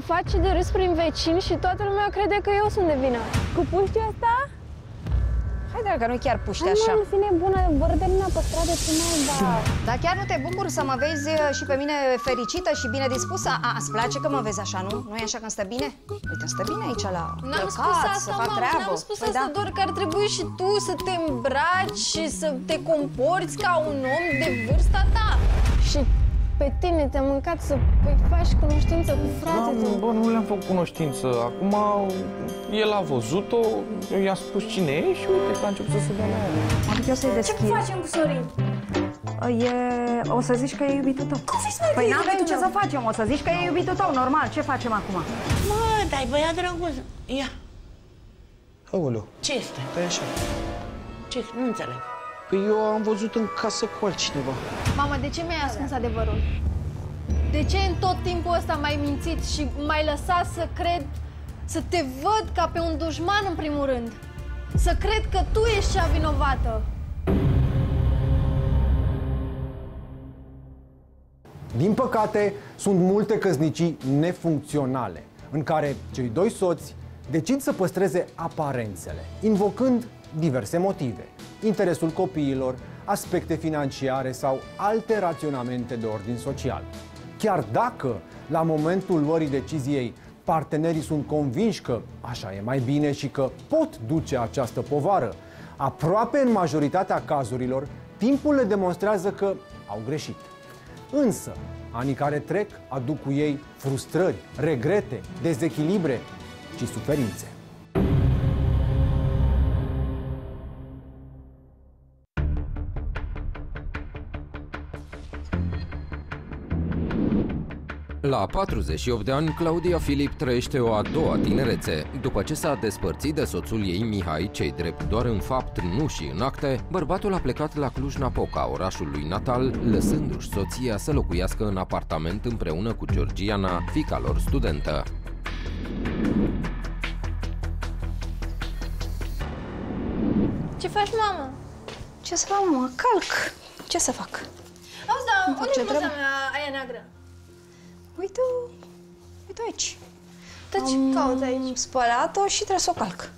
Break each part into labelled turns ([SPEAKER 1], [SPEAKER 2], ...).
[SPEAKER 1] Mă face de râs prin vecini și toată lumea crede că eu sunt de vină.
[SPEAKER 2] Cu puștii ăsta?
[SPEAKER 3] Hai, dragă, nu chiar puște
[SPEAKER 2] Hai,
[SPEAKER 3] așa.
[SPEAKER 2] mă, fine bună, vor de mine pe stradă, ce mai da.
[SPEAKER 3] Dar chiar nu te bucur să mă vezi uh, și pe mine fericită și bine dispusă? A, îți place că mă vezi așa, nu? Nu e așa când stă bine? Uite, stă bine aici la
[SPEAKER 1] N-am
[SPEAKER 3] călcat,
[SPEAKER 1] spus
[SPEAKER 3] să
[SPEAKER 1] asta,
[SPEAKER 3] fac
[SPEAKER 1] mamă,
[SPEAKER 3] treabă.
[SPEAKER 1] n-am spus
[SPEAKER 3] Păi
[SPEAKER 1] asta,
[SPEAKER 3] da.
[SPEAKER 1] doar că ar trebui și tu să te îmbraci și să te comporți ca un om de vârsta ta. Și pe tine te-am mâncat să păi, faci cunoștință cu fratele
[SPEAKER 4] Da,
[SPEAKER 1] tău.
[SPEAKER 4] bă, nu le-am făcut cunoștință. Acum el a văzut-o, eu i-am spus cine e și uite că a început să se dea la ea.
[SPEAKER 3] Adică eu să-i deschid.
[SPEAKER 1] facem cu Sorin?
[SPEAKER 3] E... O să zici că e iubitul tău. Cum
[SPEAKER 1] zici, mă, că
[SPEAKER 3] Păi
[SPEAKER 1] e
[SPEAKER 3] n-avem
[SPEAKER 1] iubitul
[SPEAKER 3] ce
[SPEAKER 1] meu?
[SPEAKER 3] să facem, o să zici că e iubitul tău, normal. Ce facem acum?
[SPEAKER 5] Mă, dai băiat drăguț. Ia,
[SPEAKER 6] Aoleu,
[SPEAKER 5] ce este?
[SPEAKER 6] stai așa.
[SPEAKER 5] Ce? Nu înțeleg.
[SPEAKER 6] Păi eu am văzut în casă cu altcineva.
[SPEAKER 1] Mama, de ce mi-ai ascuns adevărul? De ce în tot timpul ăsta m-ai mințit și m-ai lăsat să cred, să te văd ca pe un dușman în primul rând? Să cred că tu ești cea vinovată.
[SPEAKER 7] Din păcate, sunt multe căsnicii nefuncționale, în care cei doi soți decid să păstreze aparențele, invocând diverse motive. Interesul copiilor, aspecte financiare sau alte raționamente de ordin social. Chiar dacă, la momentul luării deciziei, partenerii sunt convinși că așa e mai bine și că pot duce această povară, aproape în majoritatea cazurilor, timpul le demonstrează că au greșit. Însă, anii care trec aduc cu ei frustrări, regrete, dezechilibre și suferințe.
[SPEAKER 8] La 48 de ani, Claudia Filip trăiește o a doua tinerețe. După ce s-a despărțit de soțul ei Mihai, cei drept doar în fapt, nu și în acte, bărbatul a plecat la Cluj-Napoca, orașul lui natal, lăsându-și soția să locuiască în apartament împreună cu Georgiana, fica lor studentă.
[SPEAKER 1] Ce faci, mamă?
[SPEAKER 3] Ce să fac, mă? Calc. Ce să fac?
[SPEAKER 1] Auzi, da,
[SPEAKER 3] fac
[SPEAKER 1] unde
[SPEAKER 3] ce
[SPEAKER 1] e bluza
[SPEAKER 3] trebuie.
[SPEAKER 1] mea aia neagră?
[SPEAKER 3] Uite, uite aici.
[SPEAKER 1] Dar ce cauți aici?
[SPEAKER 3] Am spălat-o și trebuie să o calc.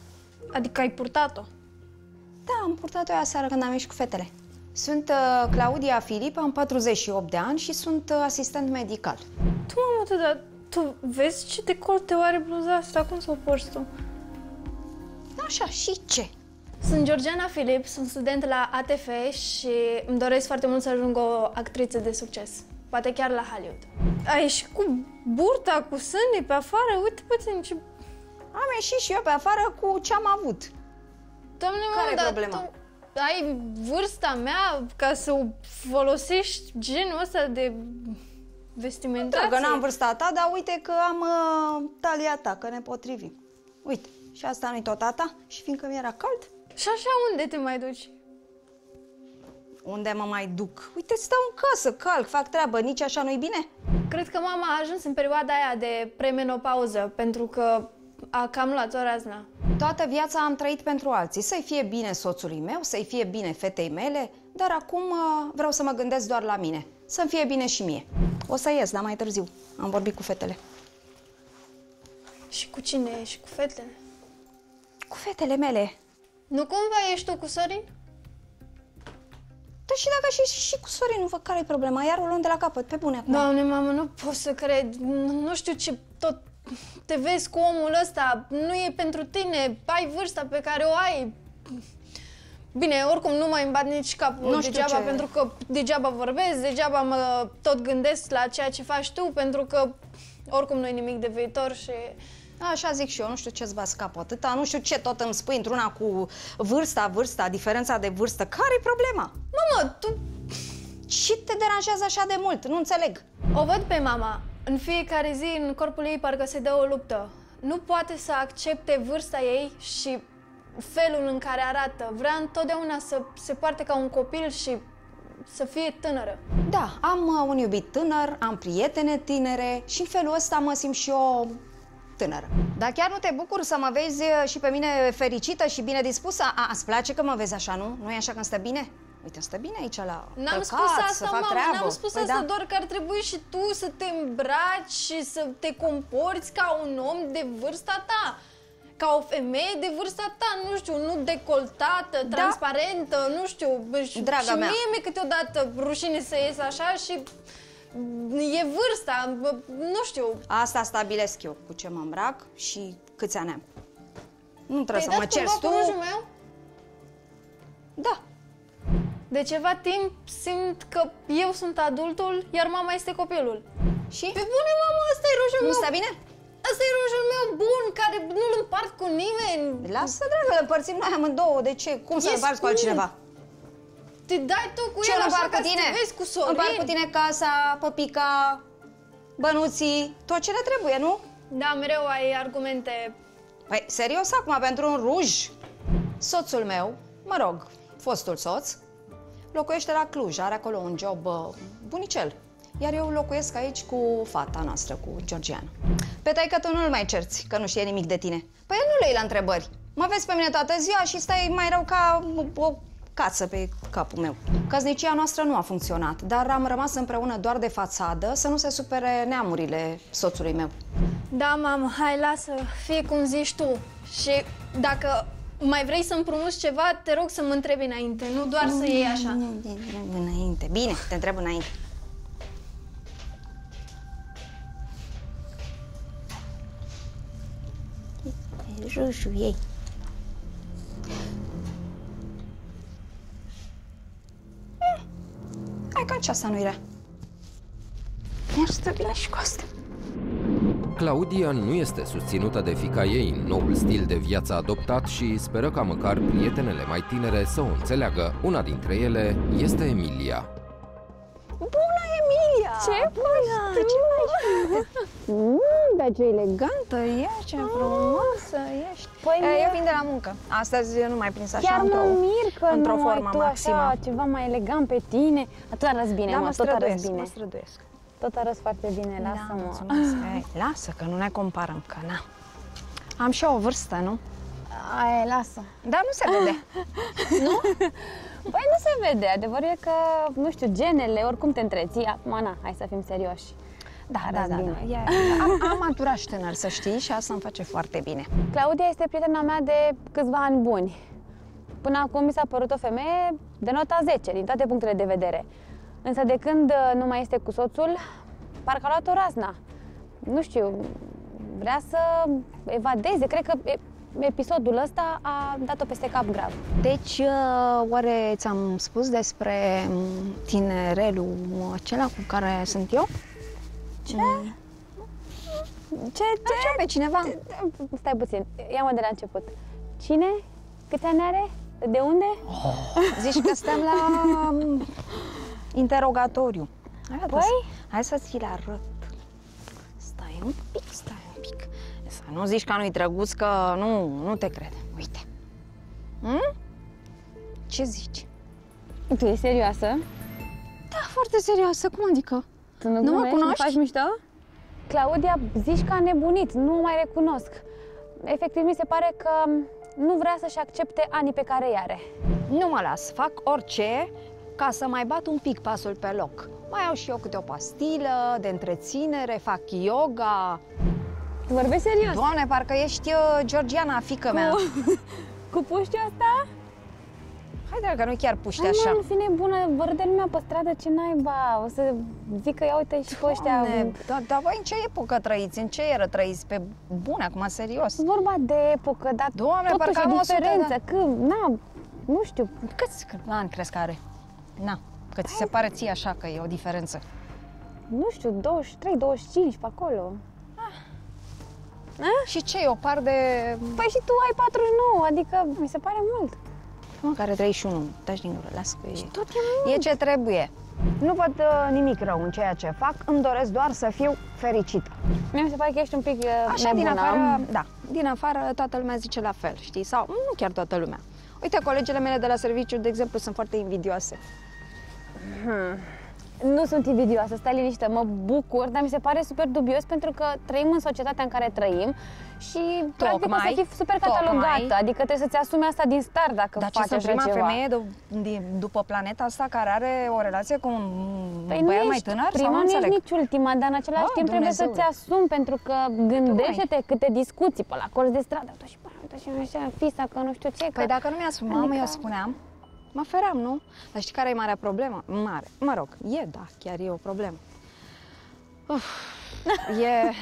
[SPEAKER 1] Adică ai purtat-o.
[SPEAKER 3] Da, am purtat-o aia seară când am ieșit cu fetele. Sunt uh, Claudia Filip, am 48 de ani și sunt uh, asistent medical.
[SPEAKER 1] Tu, mamă, tu, dar tu vezi ce decolte are bluza asta? Cum să o porți tu?
[SPEAKER 3] Așa, și ce?
[SPEAKER 1] Sunt Georgiana Filip, sunt student la ATF și îmi doresc foarte mult să ajung o actriță de succes. Poate chiar la Hollywood. Ai ieșit cu burta, cu sânii pe afară? Uite puțin ce...
[SPEAKER 3] Am ieșit și eu pe afară cu ce am avut.
[SPEAKER 1] Doamne,
[SPEAKER 3] Care
[SPEAKER 1] mamă,
[SPEAKER 3] e
[SPEAKER 1] dar
[SPEAKER 3] problema?
[SPEAKER 1] Tu ai vârsta mea ca să folosești genul ăsta de vestimentație?
[SPEAKER 3] Dragă, n-am vârsta ta, dar uite că am uh, talia ta, că ne potrivim. Uite, și asta nu-i tot tata și fiindcă mi-era cald,
[SPEAKER 1] Și așa unde te mai duci?
[SPEAKER 3] Unde mă mai duc? Uite, stau în casă, calc, fac treabă, nici așa nu-i bine?
[SPEAKER 1] Cred că mama a ajuns în perioada aia de premenopauză, pentru că a cam luat o razna.
[SPEAKER 3] Toată viața am trăit pentru alții, să-i fie bine soțului meu, să-i fie bine fetei mele, dar acum uh, vreau să mă gândesc doar la mine, să-mi fie bine și mie. O să ies, dar mai târziu. Am vorbit cu fetele.
[SPEAKER 1] Și cu cine ești? Cu fetele?
[SPEAKER 3] Cu fetele mele.
[SPEAKER 1] Nu cumva ești tu cu Sorin?
[SPEAKER 3] Dar și dacă și, și cu Sorin, nu văd care e problema, iar o luăm de la capăt, pe bune acum.
[SPEAKER 1] Doamne, mamă, nu pot să cred. Nu, nu știu ce tot te vezi cu omul ăsta. Nu e pentru tine. Ai vârsta pe care o ai. Bine, oricum nu mai îmi bat nici capul
[SPEAKER 3] Nu știu
[SPEAKER 1] degeaba,
[SPEAKER 3] ce-
[SPEAKER 1] pentru că degeaba vorbesc, degeaba mă tot gândesc la ceea ce faci tu, pentru că oricum nu e nimic de viitor și...
[SPEAKER 3] Așa zic și eu, nu știu ce-ți bați capul atâta, nu știu ce tot îmi spui într-una cu vârsta, vârsta, diferența de vârstă. Care-i problema?
[SPEAKER 1] Mamă, tu
[SPEAKER 3] Ce te deranjează așa de mult? Nu înțeleg.
[SPEAKER 1] O văd pe mama. În fiecare zi, în corpul ei, parcă se dă o luptă. Nu poate să accepte vârsta ei și felul în care arată. Vrea întotdeauna să se poarte ca un copil și să fie tânără.
[SPEAKER 3] Da, am uh, un iubit tânăr, am prietene tinere și în felul ăsta mă simt și eu tânără. Dar chiar nu te bucur să mă vezi uh, și pe mine fericită și bine dispusă? A, îți place că mă vezi așa, nu? Nu e așa când stă bine? Uite, stă bine aici la
[SPEAKER 1] N-am
[SPEAKER 3] călcat,
[SPEAKER 1] spus
[SPEAKER 3] să
[SPEAKER 1] asta,
[SPEAKER 3] fac
[SPEAKER 1] mamă,
[SPEAKER 3] treabă.
[SPEAKER 1] n-am spus
[SPEAKER 3] Păi
[SPEAKER 1] asta,
[SPEAKER 3] da.
[SPEAKER 1] doar că ar trebui și tu să te îmbraci și să te comporți ca un om de vârsta ta. Ca o femeie de vârsta ta, nu știu, nu decoltată, transparentă, nu știu. Și,
[SPEAKER 3] Da. Draga
[SPEAKER 1] și
[SPEAKER 3] mea.
[SPEAKER 1] mie mi-e câteodată rușine să ies așa și e vârsta, bă, nu știu.
[SPEAKER 3] Asta stabilesc eu, cu ce mă îmbrac și câți ani am. Nu trebuie
[SPEAKER 1] Te-ai
[SPEAKER 3] să mă
[SPEAKER 1] dat
[SPEAKER 3] ceri
[SPEAKER 1] cumva
[SPEAKER 3] tu.
[SPEAKER 1] cu rujul meu?
[SPEAKER 3] Da.
[SPEAKER 1] De ceva timp simt că eu sunt adultul, iar mama este copilul.
[SPEAKER 3] Și?
[SPEAKER 1] Pe bune, mama, ăsta e rujul
[SPEAKER 3] Nu
[SPEAKER 1] meu.
[SPEAKER 3] stă bine?
[SPEAKER 1] Asta e rujul meu bun, care nu-l împart cu nimeni.
[SPEAKER 3] Lasă, dragă, le împărțim noi amândouă. De ce? Cum să
[SPEAKER 1] E
[SPEAKER 3] împarți cu
[SPEAKER 1] scump.
[SPEAKER 3] altcineva?
[SPEAKER 1] Te dai tu cu
[SPEAKER 3] Ce
[SPEAKER 1] el
[SPEAKER 3] nu
[SPEAKER 1] așa
[SPEAKER 3] împart
[SPEAKER 1] ca
[SPEAKER 3] cu
[SPEAKER 1] să
[SPEAKER 3] tine?
[SPEAKER 1] te vezi cu Sorin.
[SPEAKER 3] Împart cu tine casa, păpica, bănuții, tot ce le trebuie, nu?
[SPEAKER 1] Da, mereu ai argumente.
[SPEAKER 3] Păi, serios acum, pentru un ruj? Soțul meu, mă rog, fostul soț, locuiește la Cluj, are acolo un job uh, bunicel. Iar eu locuiesc aici cu fata noastră, cu Georgiana. Pe taică tu nu-l mai cerți, că nu știe nimic de tine. Păi el nu le iei la întrebări. Mă vezi pe mine toată ziua și stai mai rău ca o cață pe capul meu. Căsnicia noastră nu a funcționat, dar am rămas împreună doar de fațadă să nu se supere neamurile soțului meu.
[SPEAKER 1] Da, mamă, hai, lasă, fie cum zici tu. Și dacă mai vrei să împrumuți ceva, te rog să mă întrebi înainte, nu doar să iei așa.
[SPEAKER 3] Înainte. Bine, te întreb înainte. Rușul ei. Hai că aceasta nu-i rea. Iar stă bine și cu asta.
[SPEAKER 8] Claudia nu este susținută de fica ei în noul stil de viață adoptat și speră ca măcar prietenele mai tinere să o înțeleagă. Una dintre ele este Emilia.
[SPEAKER 3] Bună, Emilia! Ce bună! Ce mai mm, Dar ce elegantă ești, ce frumoasă ești.
[SPEAKER 2] Păi
[SPEAKER 3] E,
[SPEAKER 2] mie-
[SPEAKER 3] eu vin de la muncă. Astăzi nu mai prins așa
[SPEAKER 2] Chiar
[SPEAKER 3] într-o,
[SPEAKER 2] mă mir că
[SPEAKER 3] într-o
[SPEAKER 2] nu ai
[SPEAKER 3] formă
[SPEAKER 2] tu
[SPEAKER 3] maximă.
[SPEAKER 2] așa ceva mai elegant pe tine. Tot arăți bine,
[SPEAKER 3] da,
[SPEAKER 2] mă,
[SPEAKER 3] mă
[SPEAKER 2] tot arăți
[SPEAKER 3] străduiesc,
[SPEAKER 2] bine.
[SPEAKER 3] mă străduiesc.
[SPEAKER 2] Tot arăți foarte bine,
[SPEAKER 3] Da,
[SPEAKER 2] lasă-mă.
[SPEAKER 3] mulțumesc. Ei, lasă, că nu ne comparăm, că na. Am și eu o vârstă, nu?
[SPEAKER 2] Aia, lasă.
[SPEAKER 3] Dar nu se vede.
[SPEAKER 2] Păi nu se vede, adevărul e că, nu știu, genele, oricum te întreții. Acum, na, hai să fim serioși.
[SPEAKER 3] Da, da,
[SPEAKER 2] Arăți
[SPEAKER 3] da,
[SPEAKER 2] bine.
[SPEAKER 3] da. E, am, am maturat și tânăr, să știi, și asta îmi face foarte bine.
[SPEAKER 2] Claudia este prietena mea de câțiva ani buni. Până acum mi s-a părut o femeie de nota 10, din toate punctele de vedere. Însă de când uh, nu mai este cu soțul, parcă a luat o razna. Nu știu, vrea să evadeze. Cred că e- episodul ăsta a dat-o peste cap grav.
[SPEAKER 3] Deci, uh, oare ți-am spus despre mm, tinerelul acela cu care sunt eu?
[SPEAKER 2] Ce? Ce? Ce?
[SPEAKER 3] Așa, pe cineva.
[SPEAKER 2] Stai puțin, ia-mă de la început. Cine? Câți ani are? De unde?
[SPEAKER 3] Zici că stăm la mm, interogatoriu. Hai,
[SPEAKER 2] Păi?
[SPEAKER 3] Hai să ți-l arăt. Stai un pic, stai un pic. Să nu zici că nu-i drăguț, că nu, nu te cred. Uite. Hm? Ce zici?
[SPEAKER 2] Tu ești serioasă?
[SPEAKER 3] Da, foarte serioasă, cum adică?
[SPEAKER 2] Tu nu,
[SPEAKER 3] Nu mă
[SPEAKER 2] glumești?
[SPEAKER 3] cunoști?
[SPEAKER 2] Nu faci mișto? Claudia, zici că a nebunit, nu o mai recunosc. Efectiv, mi se pare că nu vrea să-și accepte anii pe care îi are.
[SPEAKER 3] Nu mă las, fac orice ca să mai bat un pic pasul pe loc. Mai au și eu câte o pastilă de întreținere, fac yoga.
[SPEAKER 2] Tu vorbești serios?
[SPEAKER 3] Doamne, parcă ești uh, Georgiana, fică mea.
[SPEAKER 2] Cu puștii ăsta?
[SPEAKER 3] Hai, dragă, nu chiar puște
[SPEAKER 2] Hai,
[SPEAKER 3] așa.
[SPEAKER 2] mă, în fine bună, vă râde lumea pe stradă, ce naiba. O să zic că ia uite și pe ăștia.
[SPEAKER 3] Doamne, dar da, voi în ce epocă trăiți? În ce eră trăiți? Pe bune, acum, serios.
[SPEAKER 2] E vorba de epocă, dar
[SPEAKER 3] Doamne,
[SPEAKER 2] totuși
[SPEAKER 3] parcă
[SPEAKER 2] o
[SPEAKER 3] am 100 de
[SPEAKER 2] diferență, că, na, nu știu,
[SPEAKER 3] Câți ani crezi că are? Na, că ți se pare ție așa că e o diferență.
[SPEAKER 2] nu știu, 23, 25 pe acolo.
[SPEAKER 3] Și ce, e o par de...
[SPEAKER 2] Păi și tu ai 49, adică mi se pare mult.
[SPEAKER 3] Mă, care 31, taci din gură, las că e...
[SPEAKER 2] Tot e mult.
[SPEAKER 3] E ce trebuie. Nu văd uh, nimic rău în ceea ce fac, îmi doresc doar să fiu fericită.
[SPEAKER 2] Mie mi se pare că ești un pic uh,
[SPEAKER 3] Așa, din
[SPEAKER 2] nebună.
[SPEAKER 3] afară, da, din afară toată lumea zice la fel, știi? Sau nu chiar toată lumea. Uite, colegele mele de la serviciu, de exemplu, sunt foarte invidioase.
[SPEAKER 2] Nu sunt invidioasă, stai liniștită, mă bucur, dar mi se pare super dubios pentru că trăim în societatea în care trăim și practic o
[SPEAKER 3] Tocmai,
[SPEAKER 2] să fii super catalogată,
[SPEAKER 3] tocmai.
[SPEAKER 2] adică trebuie să-ți asumi asta din start dacă
[SPEAKER 3] Dar ce
[SPEAKER 2] faci
[SPEAKER 3] sunt
[SPEAKER 2] așa
[SPEAKER 3] prima
[SPEAKER 2] ceva.
[SPEAKER 3] femeie de, din, după planeta asta care are o relație cu un
[SPEAKER 2] Păi
[SPEAKER 3] un
[SPEAKER 2] nu
[SPEAKER 3] băiat mai
[SPEAKER 2] ești
[SPEAKER 3] tânăr?
[SPEAKER 2] prima,
[SPEAKER 3] sau nu
[SPEAKER 2] nu ești
[SPEAKER 3] înțeleg?
[SPEAKER 2] nici ultima, dar în același
[SPEAKER 3] Ah,
[SPEAKER 2] timp trebuie să-ți
[SPEAKER 3] Dumnezeule.
[SPEAKER 2] asumi pentru că gândește-te câte discuții pe la colț de stradă, uite și pe ăla, uite și așa, fisa, că nu știu ce, că...
[SPEAKER 3] Păi dacă nu mi-asumam,
[SPEAKER 2] Adică-
[SPEAKER 3] eu spuneam, mă feream, nu? Dar știi care e marea problemă? Mare. Mă rog, e, da, chiar e o problemă. Uf, e...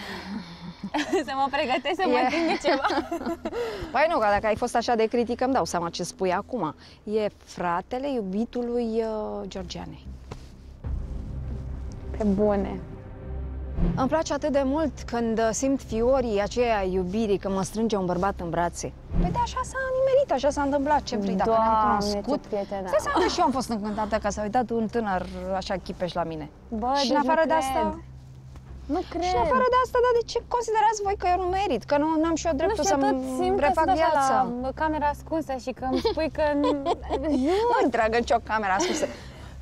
[SPEAKER 2] să mă pregătesc să mă
[SPEAKER 3] E-
[SPEAKER 2] atingă ceva.
[SPEAKER 3] Păi nu, că dacă ai fost așa de critică, îmi dau seama ce spui acum. E fratele iubitului uh, Georgianei.
[SPEAKER 2] Pe bune.
[SPEAKER 3] Îmi place atât de mult când uh, simt fiorii aceia iubirii, când mă strânge un bărbat în brațe. Păi de așa s-a nimerit, așa s-a întâmplat. Ce vrei, dacă ne-am
[SPEAKER 2] Doamne,
[SPEAKER 3] cunoscut?
[SPEAKER 2] ce prietenă.
[SPEAKER 3] Stai seama că și eu am fost încântată că s-a uitat un tânăr așa chipeș la mine.
[SPEAKER 2] Bă,
[SPEAKER 3] și
[SPEAKER 2] deci
[SPEAKER 3] în afară
[SPEAKER 2] nu
[SPEAKER 3] de
[SPEAKER 2] cred.
[SPEAKER 3] asta...
[SPEAKER 2] Nu cred.
[SPEAKER 3] Și în afară de asta, dar de ce considerați voi că eu nu merit? Că nu am și eu
[SPEAKER 2] nu
[SPEAKER 3] dreptul
[SPEAKER 2] știu, tot
[SPEAKER 3] să-mi
[SPEAKER 2] simt că
[SPEAKER 3] refac
[SPEAKER 2] sunt așa
[SPEAKER 3] viața?
[SPEAKER 2] la camera ascunsă și că îmi spui că...
[SPEAKER 3] Nu întreagă nicio camera ascunsă.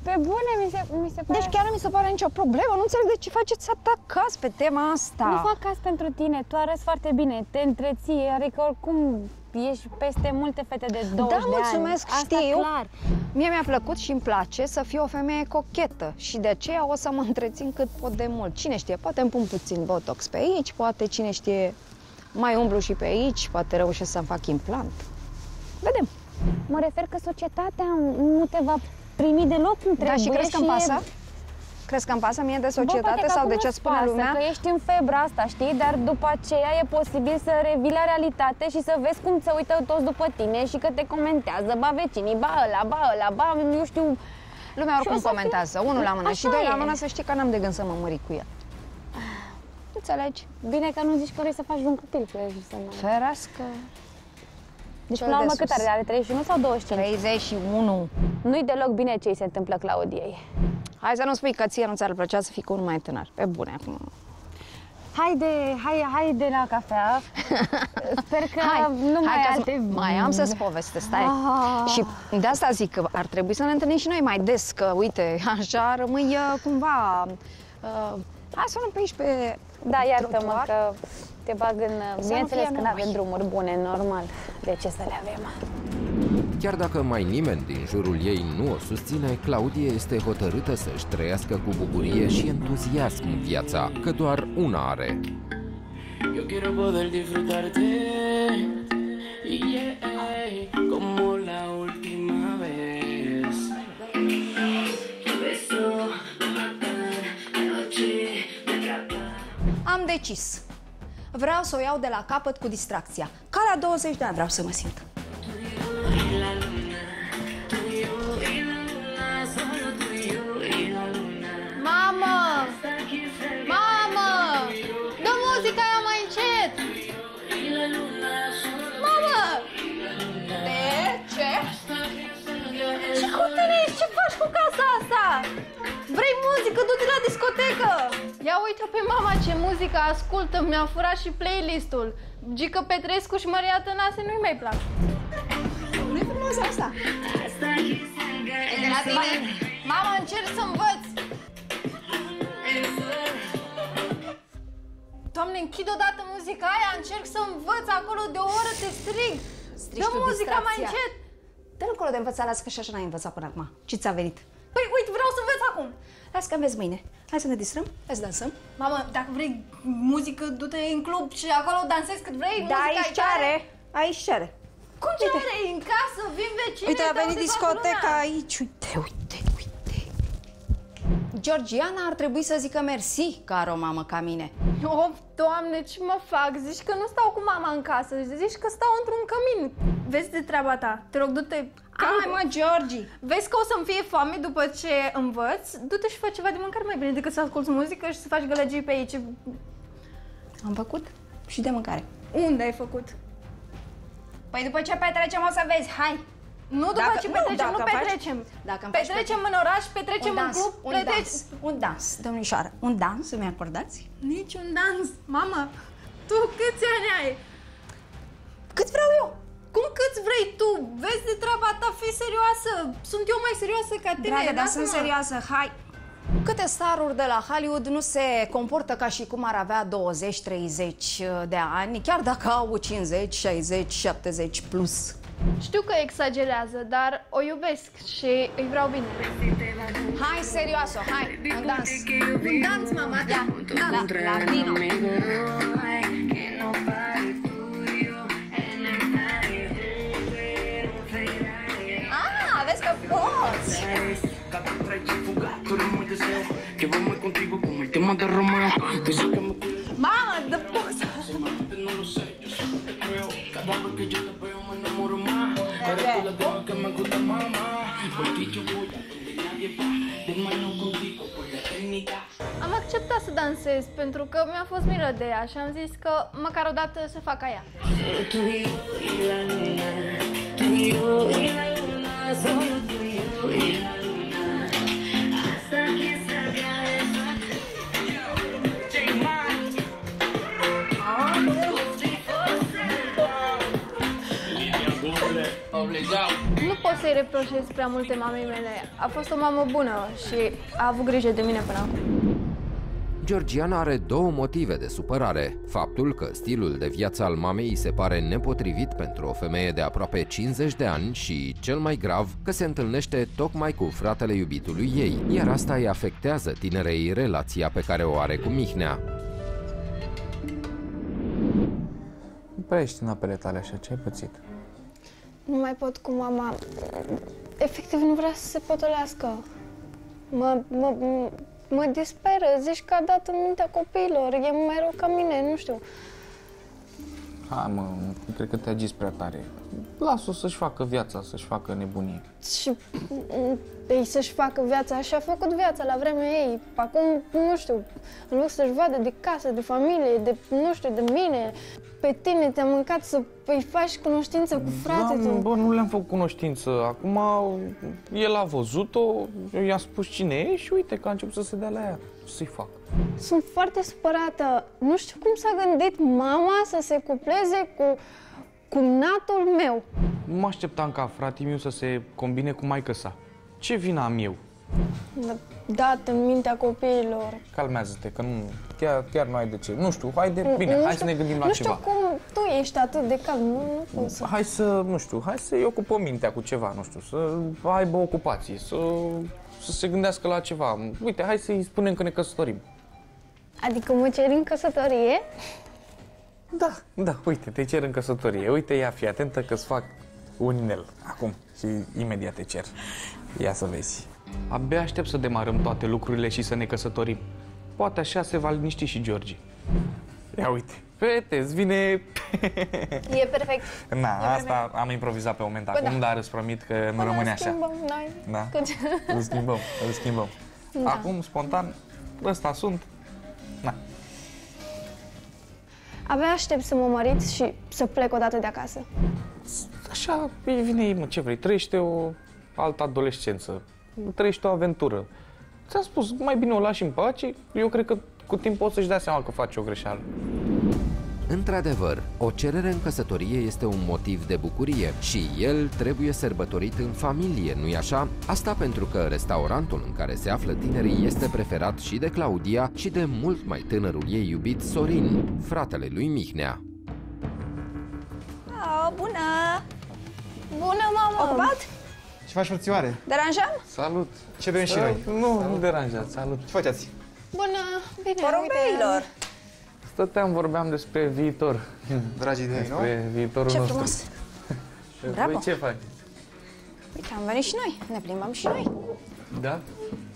[SPEAKER 2] Pe bune, mi se, mi se pare...
[SPEAKER 3] Deci chiar nu mi se pare nicio problemă. Nu înțeleg de ce faceți atacați pe tema asta.
[SPEAKER 2] Nu fac asta pentru tine, tu arăți foarte bine, te întreții, adică oricum ești peste multe fete de 20
[SPEAKER 3] Da,
[SPEAKER 2] de ani.
[SPEAKER 3] mulțumesc,
[SPEAKER 2] Asta
[SPEAKER 3] știu.
[SPEAKER 2] clar.
[SPEAKER 3] Mie mi-a plăcut și îmi place să fiu o femeie cochetă și de aceea o să mă întrețin cât pot de mult. Cine știe, poate îmi pun puțin botox pe aici, poate cine știe mai umblu și pe aici, poate reușesc să-mi fac implant. Vedem.
[SPEAKER 2] Mă refer că societatea nu te va primi deloc cum trebuie.
[SPEAKER 3] Da, și crezi că îmi
[SPEAKER 2] e-
[SPEAKER 3] pasă? Crezi că îmi pasă mie de
[SPEAKER 2] Bă, poate
[SPEAKER 3] societate
[SPEAKER 2] că
[SPEAKER 3] sau
[SPEAKER 2] acum
[SPEAKER 3] de ce
[SPEAKER 2] îți
[SPEAKER 3] spune
[SPEAKER 2] pasă,
[SPEAKER 3] lumea?
[SPEAKER 2] că ești în febra asta, știi? Dar după aceea e posibil să revii la realitate și să vezi cum se uită toți după tine și că te comentează, ba vecinii, ba ăla, ba ăla, ba eu știu...
[SPEAKER 3] Lumea
[SPEAKER 2] Și o
[SPEAKER 3] oricum
[SPEAKER 2] să fie-
[SPEAKER 3] comentează, unul la mână și
[SPEAKER 2] Așa
[SPEAKER 3] doi la
[SPEAKER 2] e.
[SPEAKER 3] mână, să știi că n-am de gând să mă mări cu el. Înțelegi?
[SPEAKER 2] Bine că nu zici că vrei să faci un copil cu el și să mai...
[SPEAKER 3] Ferească
[SPEAKER 2] Deci
[SPEAKER 3] cel
[SPEAKER 2] până la urmă
[SPEAKER 3] de
[SPEAKER 2] cât
[SPEAKER 3] sus.
[SPEAKER 2] are? Are 31 sau 25?
[SPEAKER 3] 31.
[SPEAKER 2] Nu-i deloc bine ce îi se întâmplă Claudiei.
[SPEAKER 3] Hai să nu spui că ție nu ți-ar plăcea să fii cu unul mai tânăr. Pe bune acum.
[SPEAKER 2] Haide, hai, hai de la cafea. Sper că nu mai
[SPEAKER 3] hai
[SPEAKER 2] ai
[SPEAKER 3] că
[SPEAKER 2] alte...
[SPEAKER 3] mai am să-ți povestesc, stai.
[SPEAKER 2] Ah.
[SPEAKER 3] Și de asta zic că ar trebui să ne întâlnim și noi mai des, că uite, așa rămâi uh, cumva... Uh, hai să luăm pe aici pe
[SPEAKER 2] Da, iartă-mă
[SPEAKER 3] trotuar.
[SPEAKER 2] că te bag în...
[SPEAKER 3] nu
[SPEAKER 2] Bineînțeles
[SPEAKER 3] fie
[SPEAKER 2] că nu
[SPEAKER 3] noși.
[SPEAKER 2] avem drumuri bune, normal. De ce să le avem?
[SPEAKER 8] Chiar dacă mai nimeni din jurul ei nu o susține, Claudie este hotărâtă să-și trăiască cu bucurie și entuziasm viața, că doar una are.
[SPEAKER 9] Yo quiero poder disfrutarte. Yeah, como la última vez. Tu beso me mata, de noche me atrapa.
[SPEAKER 3] Am decis. Vreau să o iau de la capăt cu distracția. Ca la 20 de ani vreau să mă simt.
[SPEAKER 1] Mamă! Mamă! Dă muzica aia mai încet! Mamă!
[SPEAKER 3] De ce?
[SPEAKER 1] Ce cu tine ești? Ce faci cu casa asta? Vrei muzică? Du-te la discotecă! Ia uite pe mama ce muzică ascultă, mi-a furat și playlistul. Gică Petrescu și Maria Tănase nu-i mai plac.
[SPEAKER 3] Nu-i frumos asta?
[SPEAKER 1] E de la tine? Mama, încerc să învăț! Doamne, închid odată muzica aia, încerc să învăț acolo de o oră, te strig!
[SPEAKER 3] Strici
[SPEAKER 1] Dă
[SPEAKER 3] tu
[SPEAKER 1] muzica mai
[SPEAKER 3] distracția.
[SPEAKER 1] încet!
[SPEAKER 3] Dă-l acolo de învățat, lasă că și așa n-ai învățat până acum. Ce ți-a venit?
[SPEAKER 1] Păi uite, vreau să învăț acum!
[SPEAKER 3] Las că înveți mâine. Hai să ne distrăm, hai să dansăm.
[SPEAKER 1] Mamă, dacă vrei muzică, du-te în club și acolo dansezi cât vrei,
[SPEAKER 3] Da,
[SPEAKER 1] muzica
[SPEAKER 3] aici
[SPEAKER 1] e tare.
[SPEAKER 3] are, aici are.
[SPEAKER 1] Cum ce are? E în casă, vin vecini,
[SPEAKER 3] Uite, a
[SPEAKER 1] te
[SPEAKER 3] venit
[SPEAKER 1] aude toată
[SPEAKER 3] discoteca
[SPEAKER 1] lumea.
[SPEAKER 3] aici, uite, uite, uite. Georgiana ar trebui să zică mersi că are o mamă ca mine.
[SPEAKER 1] Oh, doamne, ce mă fac? Zici că nu stau cu mama în casă, zici că stau într-un cămin. Vezi de treaba ta, te rog, du-te.
[SPEAKER 3] Hai mă, Georgi!
[SPEAKER 1] Vezi că o să-mi fie foame după ce învăț? Du-te și fă ceva de mâncare mai bine decât să asculti muzică și să faci gălăgii pe aici.
[SPEAKER 3] Am făcut și de mâncare.
[SPEAKER 1] Unde ai făcut?
[SPEAKER 3] Păi după ce petrecem o să vezi, hai!
[SPEAKER 1] Nu după
[SPEAKER 3] Dacă-
[SPEAKER 1] ce
[SPEAKER 3] nu,
[SPEAKER 1] petrecem, nu,
[SPEAKER 3] dacă faci-
[SPEAKER 1] petrecem.
[SPEAKER 3] dacă îmi faci
[SPEAKER 1] petrecem în oraș, petrecem
[SPEAKER 3] un
[SPEAKER 1] în
[SPEAKER 3] dans,
[SPEAKER 1] club,
[SPEAKER 3] un
[SPEAKER 1] petreci...
[SPEAKER 3] dans, un dans, domnișoară, un dans, să-mi acordați?
[SPEAKER 1] Nici un dans. Mama, tu câți ani ai?
[SPEAKER 3] Cât vreau eu?
[SPEAKER 1] Cum câți vrei tu? Vezi de treaba ta, fii serioasă. Sunt eu mai serioasă ca tine.
[SPEAKER 3] Dragă, dar
[SPEAKER 1] lasă-mă.
[SPEAKER 3] sunt serioasă, hai! Câte staruri de la Hollywood nu se comportă ca și cum ar avea 20-30 de ani, chiar dacă au 50, 60, 70 plus.
[SPEAKER 1] Știu că exagerează, dar o iubesc și îi vreau bine.
[SPEAKER 3] Hai, serioasă, hai, în dans. În dans, mama, ia, la, latino. Ah, vezi că poți!
[SPEAKER 9] Que vamos contigo como el tema de Romeo. Dice que me
[SPEAKER 3] Mamă, dă poza!
[SPEAKER 9] no lo sé, yo solo te creo. Cada vez que yo te veo me enamoro más. Eres tú la tema que me gusta, mamá. Por ti yo voy a donde nadie va. De mano contigo por la eternidad.
[SPEAKER 1] Am acceptat să dansez pentru că mi-a fost milă de ea și am zis că măcar o dată să fac ca ea.
[SPEAKER 9] Tú y yo y la luna. Tú y yo y la luna. Solo tú
[SPEAKER 1] să-i reproșez prea multe mamei mele. A fost o mamă bună și a avut grijă de mine până acum.
[SPEAKER 8] Georgiana are două motive de supărare. Faptul că stilul de viață al mamei îi se pare nepotrivit pentru o femeie de aproape 50 de ani și, cel mai grav, că se întâlnește tocmai cu fratele iubitului ei, iar asta îi afectează tinerei relația pe care o are cu Mihnea.
[SPEAKER 4] Nu prea ești în apele tale așa, ce ai pățit?
[SPEAKER 1] Nu mai pot cu mama. Efectiv nu vrea să se potolească. Mă, mă, mă, mă disperă. Zici că a dat în mintea copiilor. E mai rău ca mine, nu știu.
[SPEAKER 4] Hai mă, cred că te agis prea tare. Lasă-o să-și facă viața, să-și facă nebunie.
[SPEAKER 1] Și mm, ei să-și facă viața și a făcut viața la vremea ei. Acum, nu știu, în loc să-și vadă de casă, de familie, de, nu știu, de mine, pe tine te-a mâncat să îi faci cunoștință cu frate
[SPEAKER 4] da,
[SPEAKER 1] tu.
[SPEAKER 4] bă, nu le-am făcut cunoștință. Acum el a văzut-o, eu i-am spus cine e și uite că a început să se dea la ea. Să-i fac.
[SPEAKER 1] Sunt foarte supărată. Nu știu cum s-a gândit mama să se cupleze cu cumnatul meu.
[SPEAKER 4] Nu mă așteptam ca fratele meu să se combine cu maică sa. Ce vină am eu?
[SPEAKER 1] Dat în mintea copiilor.
[SPEAKER 4] Calmează-te, că nu, chiar, chiar nu ai de ce. Nu știu, hai de, bine,
[SPEAKER 1] nu
[SPEAKER 4] hai
[SPEAKER 1] știu,
[SPEAKER 4] să ne gândim la
[SPEAKER 1] nu
[SPEAKER 4] ceva.
[SPEAKER 1] știu cum tu ești atât de calm. Nu, nu pot să...
[SPEAKER 4] Hai să, nu știu, hai să-i ocupăm mintea cu ceva, nu știu, să aibă ocupație, să, să se gândească la ceva. Uite, hai să-i spunem că ne căsătorim.
[SPEAKER 1] Adică mă ceri în căsătorie?
[SPEAKER 4] Da, da, uite, te cer în căsătorie. Uite, ia, fii atentă că-ți fac un inel acum și imediat te cer. Ia să vezi. Abia aștept să demarăm toate lucrurile și să ne căsătorim. Poate așa se va liniști și George. Ia uite, fete, îți vine...
[SPEAKER 1] E perfect.
[SPEAKER 4] Na, asta am improvizat pe moment acum,
[SPEAKER 1] da.
[SPEAKER 4] dar îți promit că nu
[SPEAKER 1] Până
[SPEAKER 4] rămâne așa.
[SPEAKER 1] schimbăm noi.
[SPEAKER 4] Da,
[SPEAKER 1] Că-
[SPEAKER 4] îl schimbăm, îl schimbăm.
[SPEAKER 1] Da.
[SPEAKER 4] Acum, spontan, ăsta sunt. Na,
[SPEAKER 1] Abia aștept să mă mărit și să plec odată de acasă.
[SPEAKER 4] așa îi vine ei, mă, ce vrei, trăiește o altă adolescență, trăiește o aventură. Ți-am spus, mai bine o lași în pace, eu cred că cu timp poți să-și dea seama că faci o greșeală.
[SPEAKER 8] Într-adevăr, o cerere în căsătorie este un motiv de bucurie și el trebuie sărbătorit în familie, nu-i așa? Asta pentru că restaurantul în care se află tinerii este preferat și de Claudia și de mult mai tânărul ei iubit Sorin, fratele lui Mihnea.
[SPEAKER 3] Oh, bună!
[SPEAKER 1] Bună, mamă!
[SPEAKER 3] Ocupat?
[SPEAKER 6] Ce faci, frățioare?
[SPEAKER 3] Deranjăm?
[SPEAKER 4] Salut!
[SPEAKER 6] Ce bem și noi?
[SPEAKER 4] Nu, nu deranjați, salut!
[SPEAKER 6] Ce faceți?
[SPEAKER 1] Bună! Bine,
[SPEAKER 3] Porumbeilor!
[SPEAKER 4] Stăteam, vorbeam despre viitor,
[SPEAKER 6] Dragii de ei, nu?
[SPEAKER 4] despre viitorul
[SPEAKER 3] Ce
[SPEAKER 4] nostru.
[SPEAKER 3] frumos!
[SPEAKER 4] Voi
[SPEAKER 3] Bravo.
[SPEAKER 4] ce faceți?
[SPEAKER 3] Uite, am venit și noi. Ne plimbăm și noi.
[SPEAKER 4] Da?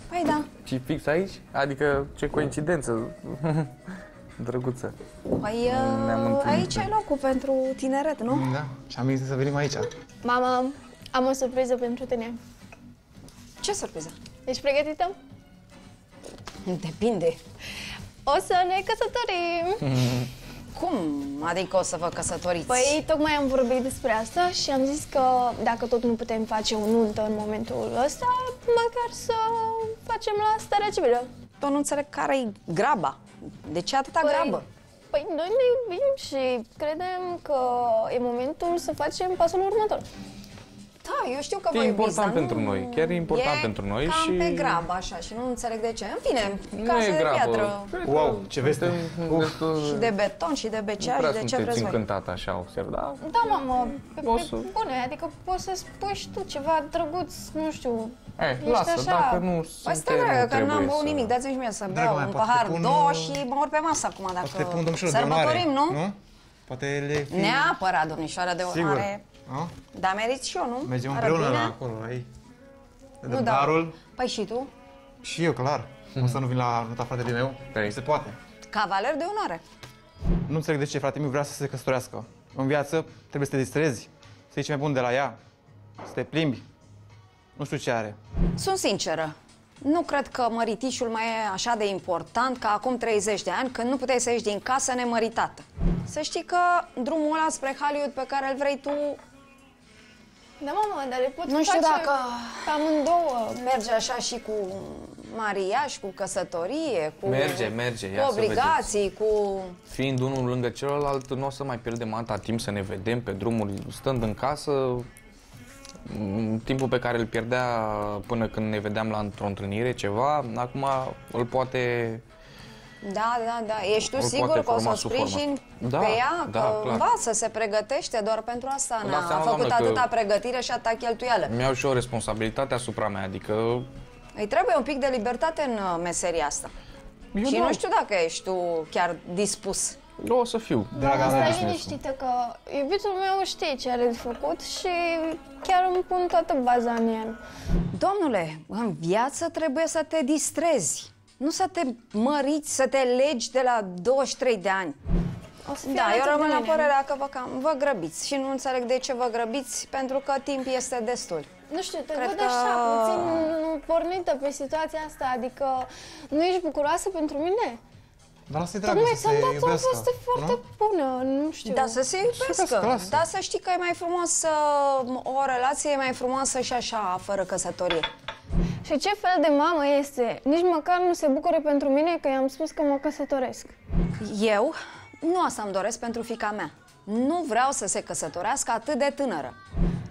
[SPEAKER 3] Păi da.
[SPEAKER 4] Și fix aici? Adică ce coincidență drăguță.
[SPEAKER 3] Păi
[SPEAKER 4] Ne-am
[SPEAKER 3] uh,
[SPEAKER 4] întâlnit.
[SPEAKER 3] aici e locul pentru tineret, nu?
[SPEAKER 6] Da. Și am zis să venim aici.
[SPEAKER 1] Mama, am o surpriză pentru tine.
[SPEAKER 3] Ce surpriză?
[SPEAKER 1] Ești pregătită?
[SPEAKER 3] Depinde.
[SPEAKER 1] O să ne căsătorim!
[SPEAKER 3] Cum? Adică o să vă căsătoriți?
[SPEAKER 1] Păi, tocmai am vorbit despre asta și am zis că dacă tot nu putem face o nuntă în momentul ăsta, măcar să facem la starea civilă.
[SPEAKER 3] Tot nu înțeleg care-i graba. De ce atâta grabă?
[SPEAKER 1] Păi noi ne iubim și credem că e momentul să facem pasul următor.
[SPEAKER 3] Da, eu știu că
[SPEAKER 4] E
[SPEAKER 3] vă
[SPEAKER 4] important
[SPEAKER 3] iubiți, dar
[SPEAKER 4] pentru
[SPEAKER 3] nu...
[SPEAKER 4] noi, chiar e important
[SPEAKER 3] e
[SPEAKER 4] pentru noi
[SPEAKER 3] cam
[SPEAKER 4] și-
[SPEAKER 3] pe grab, așa, și nu înțeleg de ce. În fine,
[SPEAKER 4] Nu
[SPEAKER 3] casă
[SPEAKER 4] e
[SPEAKER 3] de
[SPEAKER 4] gravă.
[SPEAKER 3] piatră
[SPEAKER 4] Cred că
[SPEAKER 6] Wow, ce veste.
[SPEAKER 4] suntem destul-
[SPEAKER 3] și de beton și de
[SPEAKER 4] Nu
[SPEAKER 3] beceaj
[SPEAKER 4] prea
[SPEAKER 3] și de ce
[SPEAKER 4] sunteți
[SPEAKER 3] vreți voi.
[SPEAKER 4] încântat așa, observ, da?
[SPEAKER 1] Da, mamă, pe,
[SPEAKER 4] O
[SPEAKER 1] pe
[SPEAKER 4] să-
[SPEAKER 1] bune, adică poți să spui și tu ceva drăguț, nu știu.
[SPEAKER 4] Eh,
[SPEAKER 1] Ești
[SPEAKER 4] lasă,
[SPEAKER 1] așa.
[SPEAKER 4] dacă nu
[SPEAKER 3] Păi
[SPEAKER 4] suntem,
[SPEAKER 3] stai,
[SPEAKER 4] nu
[SPEAKER 3] dragă, că
[SPEAKER 4] trebuie
[SPEAKER 3] n-am băut
[SPEAKER 4] să-
[SPEAKER 3] nimic, dați-mi și mie să
[SPEAKER 6] Dragă
[SPEAKER 3] beau
[SPEAKER 6] mea,
[SPEAKER 3] un
[SPEAKER 6] poate
[SPEAKER 3] pahar,
[SPEAKER 6] te pun,
[SPEAKER 3] două
[SPEAKER 6] uh,
[SPEAKER 3] și mă urc pe masă acum,
[SPEAKER 6] Poate te
[SPEAKER 3] dacă
[SPEAKER 6] pun domnișoară de onoare,
[SPEAKER 3] sărbătorim, nu?
[SPEAKER 6] nu? Poate le fi...
[SPEAKER 3] Neapărat, domnișoara de
[SPEAKER 6] Sigur.
[SPEAKER 3] onoare.
[SPEAKER 6] A?
[SPEAKER 3] Dar merit și eu, nu?
[SPEAKER 6] Mergem
[SPEAKER 3] Arăt
[SPEAKER 6] împreună
[SPEAKER 3] bine?
[SPEAKER 6] la acolo, ai? Ne
[SPEAKER 3] Nu
[SPEAKER 6] dăm
[SPEAKER 3] dau.
[SPEAKER 6] darul.
[SPEAKER 3] Păi și tu?
[SPEAKER 6] Și eu, clar. O să nu vin la nota fratelui meu?
[SPEAKER 4] Păi.
[SPEAKER 6] Se poate.
[SPEAKER 3] Cavaler de onoare.
[SPEAKER 6] Nu înțeleg de ce fratele meu vrea să se căsătorească. În viață trebuie să te distrezi, să iei ce mai bun de la ea, să te plimbi. Nu știu ce are.
[SPEAKER 3] Sunt sinceră. Nu cred că măritișul mai e așa de important ca acum 30 de ani, când nu puteai să ieși din casă nemăritată. Să știi că drumul ăla spre Hollywood pe care îl vrei tu
[SPEAKER 1] Da, mamă, dar le pot
[SPEAKER 3] Nu știu
[SPEAKER 1] face
[SPEAKER 3] dacă-
[SPEAKER 1] pe amândouă.
[SPEAKER 3] merge așa și cu mariaj, cu căsătorie, cu,
[SPEAKER 4] Merge, merge, ia
[SPEAKER 3] cu
[SPEAKER 4] să
[SPEAKER 3] obligații, cu...
[SPEAKER 4] Fiind unul lângă celălalt, nu o să mai pierdem atâta timp să ne vedem pe drumuri, stând în casă, m, timpul pe care îl pierdea până când ne vedeam la într-o întâlnire, ceva, acum îl poate
[SPEAKER 3] Da, da, da. Ești tu
[SPEAKER 4] Îl
[SPEAKER 3] sigur
[SPEAKER 4] poate
[SPEAKER 3] că o să o
[SPEAKER 4] forma sub formă
[SPEAKER 3] sprijini
[SPEAKER 4] asta. Da,
[SPEAKER 3] pe ea?
[SPEAKER 4] da,
[SPEAKER 3] că
[SPEAKER 4] clar.
[SPEAKER 3] învață, se pregătește doar pentru asta.
[SPEAKER 4] Vă
[SPEAKER 3] N-a
[SPEAKER 4] dați seama,
[SPEAKER 3] făcut
[SPEAKER 4] doamnă, că-
[SPEAKER 3] atâta pregătire și atâta cheltuială.
[SPEAKER 4] mi-au și o responsabilitate asupra mea, adică
[SPEAKER 3] Îi trebuie un pic de libertate în uh, meseria asta.
[SPEAKER 4] eu
[SPEAKER 3] și
[SPEAKER 4] da,
[SPEAKER 3] nu știu dacă ești tu chiar dispus.
[SPEAKER 4] eu o să fiu.
[SPEAKER 6] Draga mea,
[SPEAKER 1] Stai liniștită că iubitul meu știe ce are de făcut și chiar îmi pun toată baza în el.
[SPEAKER 3] Domnule, în viață trebuie să te distrezi. Nu să te măriți, să te legi de la 23 de ani.
[SPEAKER 1] O să fie
[SPEAKER 3] Da, eu
[SPEAKER 1] alături
[SPEAKER 3] rămân
[SPEAKER 1] de
[SPEAKER 3] la
[SPEAKER 1] mine.
[SPEAKER 3] părerea că vă, cam, vă grăbiți și nu înțeleg de ce vă grăbiți, pentru că timp este destul.
[SPEAKER 1] Nu știu, te
[SPEAKER 3] Cred
[SPEAKER 1] văd
[SPEAKER 3] că-
[SPEAKER 1] așa, puțin pornită pe situația asta, adică nu ești bucuroasă pentru mine?
[SPEAKER 6] Dar lasă-i dragă
[SPEAKER 1] Tocmai
[SPEAKER 6] să
[SPEAKER 1] ți-am
[SPEAKER 6] se
[SPEAKER 1] dat o
[SPEAKER 6] iubească.
[SPEAKER 1] veste foarte
[SPEAKER 6] nu?
[SPEAKER 1] bună, nu știu.
[SPEAKER 3] Da, să se iubească.
[SPEAKER 6] iubească, lasă.
[SPEAKER 3] Da, să știi că e mai frumos să... O relație e mai frumoasă și așa, fără căsătorie.
[SPEAKER 1] Și ce fel de mamă este? Nici măcar nu se bucură pentru mine că i-am spus că mă căsătoresc.
[SPEAKER 3] Eu nu asta îmi doresc pentru fica mea. Nu vreau să se căsătorească atât de tânără.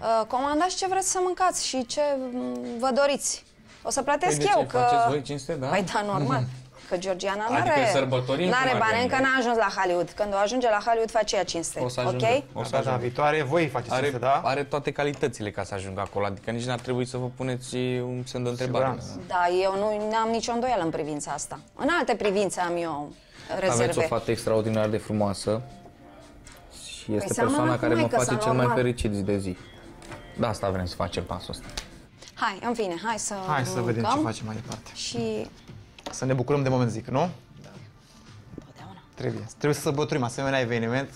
[SPEAKER 3] Uh, comandați ce vreți să mâncați și ce mm, vă doriți. O să plătesc
[SPEAKER 4] Păi de
[SPEAKER 3] eu,
[SPEAKER 4] ce?
[SPEAKER 3] că...
[SPEAKER 4] Faceți voi cinste, da?
[SPEAKER 3] Păi da, normal. Că Georgiana nu
[SPEAKER 4] Adică
[SPEAKER 3] are,
[SPEAKER 4] sărbătorim
[SPEAKER 3] n-are
[SPEAKER 4] cum
[SPEAKER 3] bani,
[SPEAKER 4] avem
[SPEAKER 3] încă
[SPEAKER 4] noi.
[SPEAKER 3] n-a ajuns la Hollywood. Când o ajunge la Hollywood, face ea cinste.
[SPEAKER 4] O să
[SPEAKER 3] ok?
[SPEAKER 4] ajungă. O să
[SPEAKER 6] Data
[SPEAKER 4] ajungă.
[SPEAKER 6] viitoare voi faceți
[SPEAKER 4] Are,
[SPEAKER 6] cinste, da?
[SPEAKER 4] are toate calitățile ca să ajungă acolo, adică nici n-ar trebui să vă puneți un semn de întrebare.
[SPEAKER 6] Siguranță.
[SPEAKER 3] Da, eu nu am nicio îndoială în privința asta. În alte privințe am eu rezerve.
[SPEAKER 4] Aveți o fată extraordinar de frumoasă și este
[SPEAKER 3] seamănă
[SPEAKER 4] persoana
[SPEAKER 3] cu
[SPEAKER 4] care mă
[SPEAKER 3] maică
[SPEAKER 4] face
[SPEAKER 3] sa,
[SPEAKER 4] cel mai
[SPEAKER 3] normal.
[SPEAKER 4] fericit zi de zi. Da, asta vrem să facem pasul ăsta.
[SPEAKER 3] Hai, în fine, hai să
[SPEAKER 6] Hai să vedem ce
[SPEAKER 3] mâncăm
[SPEAKER 6] facem mai departe.
[SPEAKER 3] Și
[SPEAKER 6] Să ne bucurăm de moment, zic, nu?
[SPEAKER 3] totdeauna.
[SPEAKER 6] Trebuie. Trebuie să sărbătorim asemenea eveniment.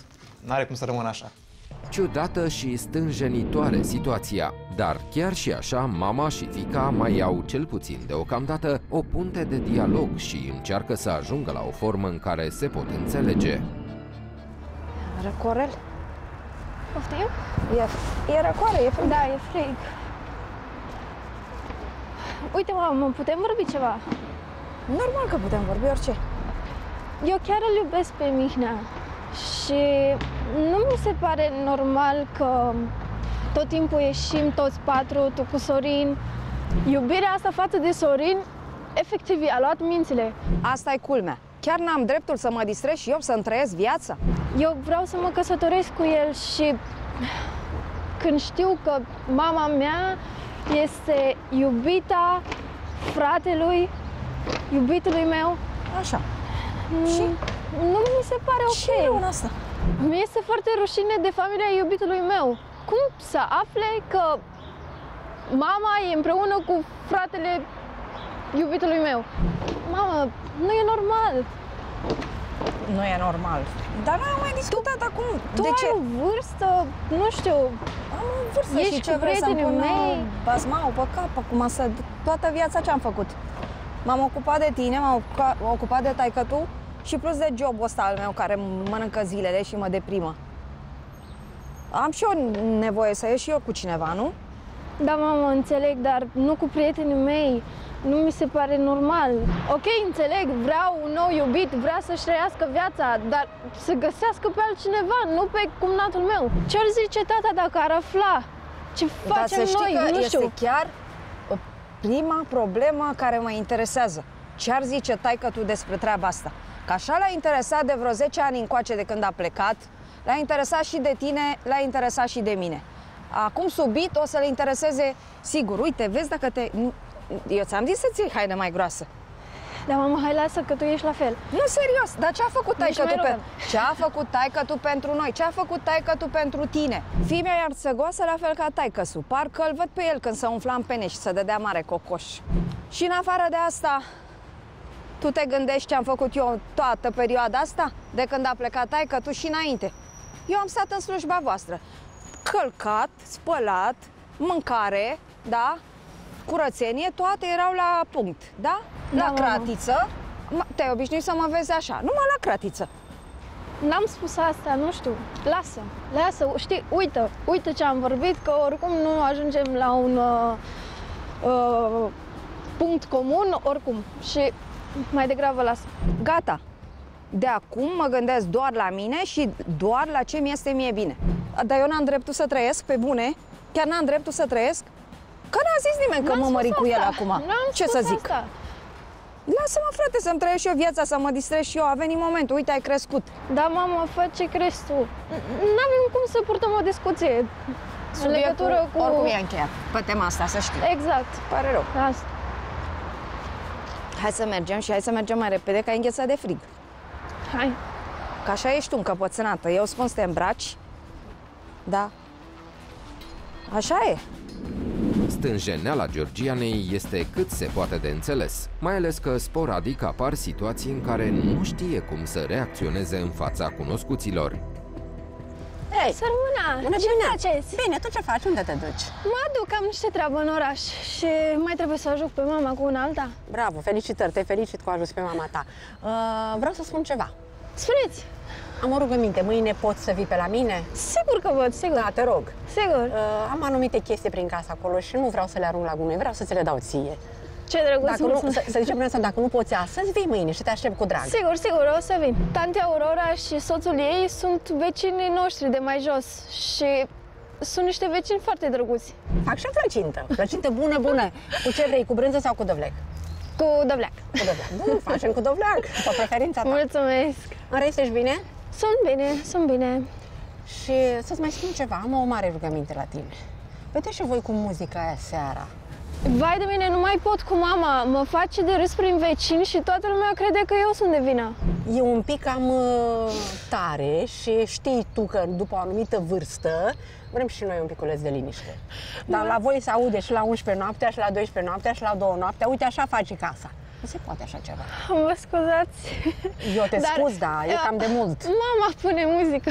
[SPEAKER 6] N-are cum să rămână așa.
[SPEAKER 8] Ciudată și stânjenitoare situația, dar chiar și așa, mama și fica mai au cel puțin deocamdată o punte de dialog și încearcă să ajungă la o formă în care se pot înțelege.
[SPEAKER 2] Răcorel?
[SPEAKER 1] Poftim?
[SPEAKER 2] E, e răcoare, e frig.
[SPEAKER 1] Da, e frig. Uite, mamă, putem vorbi ceva?
[SPEAKER 2] Normal că putem vorbi orice.
[SPEAKER 1] Eu chiar îl iubesc pe Mihnea și nu mi se pare normal că tot timpul ieșim toți patru, tu cu Sorin. Iubirea asta față de Sorin, efectiv, i-a luat mințile.
[SPEAKER 3] Asta e culmea. Chiar n-am dreptul să mă distrez și eu să-mi trăiesc viața?
[SPEAKER 1] Eu vreau să mă căsătoresc cu el și când știu că mama mea este iubita fratelui, iubitului meu,
[SPEAKER 3] Așa.
[SPEAKER 1] și nu mi se pare ok.
[SPEAKER 3] Ce e în asta?
[SPEAKER 1] Mi este foarte rușine de familia iubitului meu. Cum să afle că mama e împreună cu fratele iubitului meu? Mamă, nu e normal.
[SPEAKER 3] Nu e normal. Dar n-am mai discutat acum.
[SPEAKER 1] Tu
[SPEAKER 3] de
[SPEAKER 1] ai
[SPEAKER 3] ce?
[SPEAKER 1] o vârstă, nu știu,
[SPEAKER 3] Am o vârstă
[SPEAKER 1] Ești
[SPEAKER 3] și ce
[SPEAKER 1] cu
[SPEAKER 3] vrei să-mi
[SPEAKER 1] prietenii
[SPEAKER 3] pună
[SPEAKER 1] mei?
[SPEAKER 3] basmau pe cap acum să... Toată viața ce am făcut? M-am ocupat de tine, m-am ocupat, ocupat de taică tu și plus de jobul ăsta al meu care mănâncă zilele și mă deprimă. Am și eu nevoie să ieși și eu cu cineva, nu?
[SPEAKER 1] Da, mamă, înțeleg, dar nu cu prietenii mei. Nu mi se pare normal. Ok, înțeleg, vreau un nou iubit, vrea să-și trăiască viața, dar să găsească pe altcineva, nu pe cumnatul meu. Ce-ar zice tata dacă ar afla Ce
[SPEAKER 3] Dar
[SPEAKER 1] facem
[SPEAKER 3] să știi
[SPEAKER 1] noi?
[SPEAKER 3] că
[SPEAKER 1] nu
[SPEAKER 3] este
[SPEAKER 1] știu.
[SPEAKER 3] chiar uh, prima problemă care mă interesează. Ce ar zice taică tu despre treaba asta? Că așa l-a interesat de vreo 10 ani încoace de când a plecat, l-a interesat și de tine, l-a interesat și de mine. Acum subit o să le intereseze sigur. Uite, vezi dacă te... Eu ți-am zis să-ți iei haine mai groasă.
[SPEAKER 1] Dar mama, hai lasă că tu ești la fel.
[SPEAKER 3] Nu, serios, dar ce a făcut
[SPEAKER 1] Nici
[SPEAKER 3] taică
[SPEAKER 1] mai
[SPEAKER 3] tu pe...
[SPEAKER 1] rugăm.
[SPEAKER 3] Ce a făcut taică tu pentru noi? Ce a făcut taică tu pentru tine? Fii mea iar țăgoasă la fel ca taică su. Parcă îl văd pe el când se umfla în pene și se dădea mare cocoș. Și în afară de asta, tu te gândești ce am făcut eu toată perioada asta? De când a plecat taică tu și înainte. Eu am stat în slujba voastră. Călcat, spălat, mâncare, da? Curățenie, toate erau la punct, da?
[SPEAKER 1] Da,
[SPEAKER 3] la
[SPEAKER 1] mama.
[SPEAKER 3] cratiță. M- Te-ai obișnuit să mă vezi așa, numai la cratiță.
[SPEAKER 1] N-am spus asta, nu știu. Lasă, lasă. Știi, uite, uite ce am vorbit, că oricum nu ajungem la un uh, uh, punct comun, oricum. Și mai degrabă lasă.
[SPEAKER 3] Gata. De acum mă gândesc doar la mine și doar la ce mi este mie bine. Dar eu n-am dreptul să trăiesc pe bune? Chiar n-am dreptul să trăiesc? Că n-a zis nimeni că
[SPEAKER 1] N-am
[SPEAKER 3] mă
[SPEAKER 1] spus
[SPEAKER 3] mări cu el
[SPEAKER 1] asta.
[SPEAKER 3] acum.
[SPEAKER 1] N-am
[SPEAKER 3] Ce
[SPEAKER 1] spus
[SPEAKER 3] să zic?
[SPEAKER 1] Asta.
[SPEAKER 3] Lasă-mă, frate, să-mi trăiesc și eu viața, să mă distrez și eu. A venit momentul, uite, ai crescut.
[SPEAKER 1] Da, mama, fă ce crezi tu. Nu avem cum să purtăm o discuție în legătură cu...
[SPEAKER 3] oricum e încheiat pe tema asta, să știi.
[SPEAKER 1] Exact.
[SPEAKER 3] Pare rău.
[SPEAKER 1] Asta.
[SPEAKER 3] Hai să mergem și hai să mergem mai repede, că ai înghețat de frig.
[SPEAKER 1] Hai.
[SPEAKER 3] Că așa ești tu încăpățânată. Eu spun să te îmbraci. Da. Așa e.
[SPEAKER 8] Stânjeneala Georgianei este cât se poate de înțeles, mai ales că sporadic apar situații în care nu știe cum să reacționeze în fața cunoscuților.
[SPEAKER 5] Hei,
[SPEAKER 1] Sărmâna,
[SPEAKER 5] bună
[SPEAKER 1] ce
[SPEAKER 5] dimineața!
[SPEAKER 1] faceți?
[SPEAKER 5] Bine, tu ce faci? Unde te duci?
[SPEAKER 1] Mă duc, am niște treabă în oraș și mai trebuie să ajut pe mama cu una alta.
[SPEAKER 5] Bravo, felicitări, te felicit că o ajuns pe mama ta. Uh, vreau să spun ceva.
[SPEAKER 1] Spuneți!
[SPEAKER 5] Am o rugăminte, mâine poți să vii pe la mine?
[SPEAKER 1] Sigur că văd, sigur.
[SPEAKER 5] Da, te rog.
[SPEAKER 1] Sigur.
[SPEAKER 5] Uh, am anumite chestii prin casa acolo și nu vreau să le arunc la gunoi, vreau să ți le dau ție.
[SPEAKER 1] Ce drăguț,
[SPEAKER 5] Dacă nu,
[SPEAKER 1] mulțumesc.
[SPEAKER 5] să, să zicem asta, dacă nu poți astăzi, vii mâine și te aștept cu drag.
[SPEAKER 1] Sigur, sigur, o să vin. Tante Aurora și soțul ei sunt vecinii noștri de mai jos și sunt niște vecini foarte drăguți.
[SPEAKER 5] Fac și plăcintă. Plăcintă bună, bună. Cu ce vrei, cu brânză sau cu dovleac?
[SPEAKER 1] Cu dovleac.
[SPEAKER 5] Cu dovleac. Bun, facem cu dovleac, pe preferința ta.
[SPEAKER 1] Mulțumesc.
[SPEAKER 5] În rest, ești bine?
[SPEAKER 1] Sunt bine, sunt bine.
[SPEAKER 5] Și să-ți mai spun ceva, am o mare rugăminte la tine. Uite și voi cu muzica aia seara.
[SPEAKER 1] Vai de mine, nu mai pot cu mama. Mă face de râs prin vecini și toată lumea crede că eu sunt de vină.
[SPEAKER 5] E un pic cam uh, tare și știi tu că după o anumită vârstă vrem și noi un piculeț de liniște. Dar la voi se aude și la 11 noaptea, și la 12 noaptea, și la 2 noaptea. Uite, așa faci casa. Nu se poate așa ceva.
[SPEAKER 1] Mă scuzați.
[SPEAKER 5] Eu te scuz, da, e cam de mult.
[SPEAKER 1] Mama pune muzică.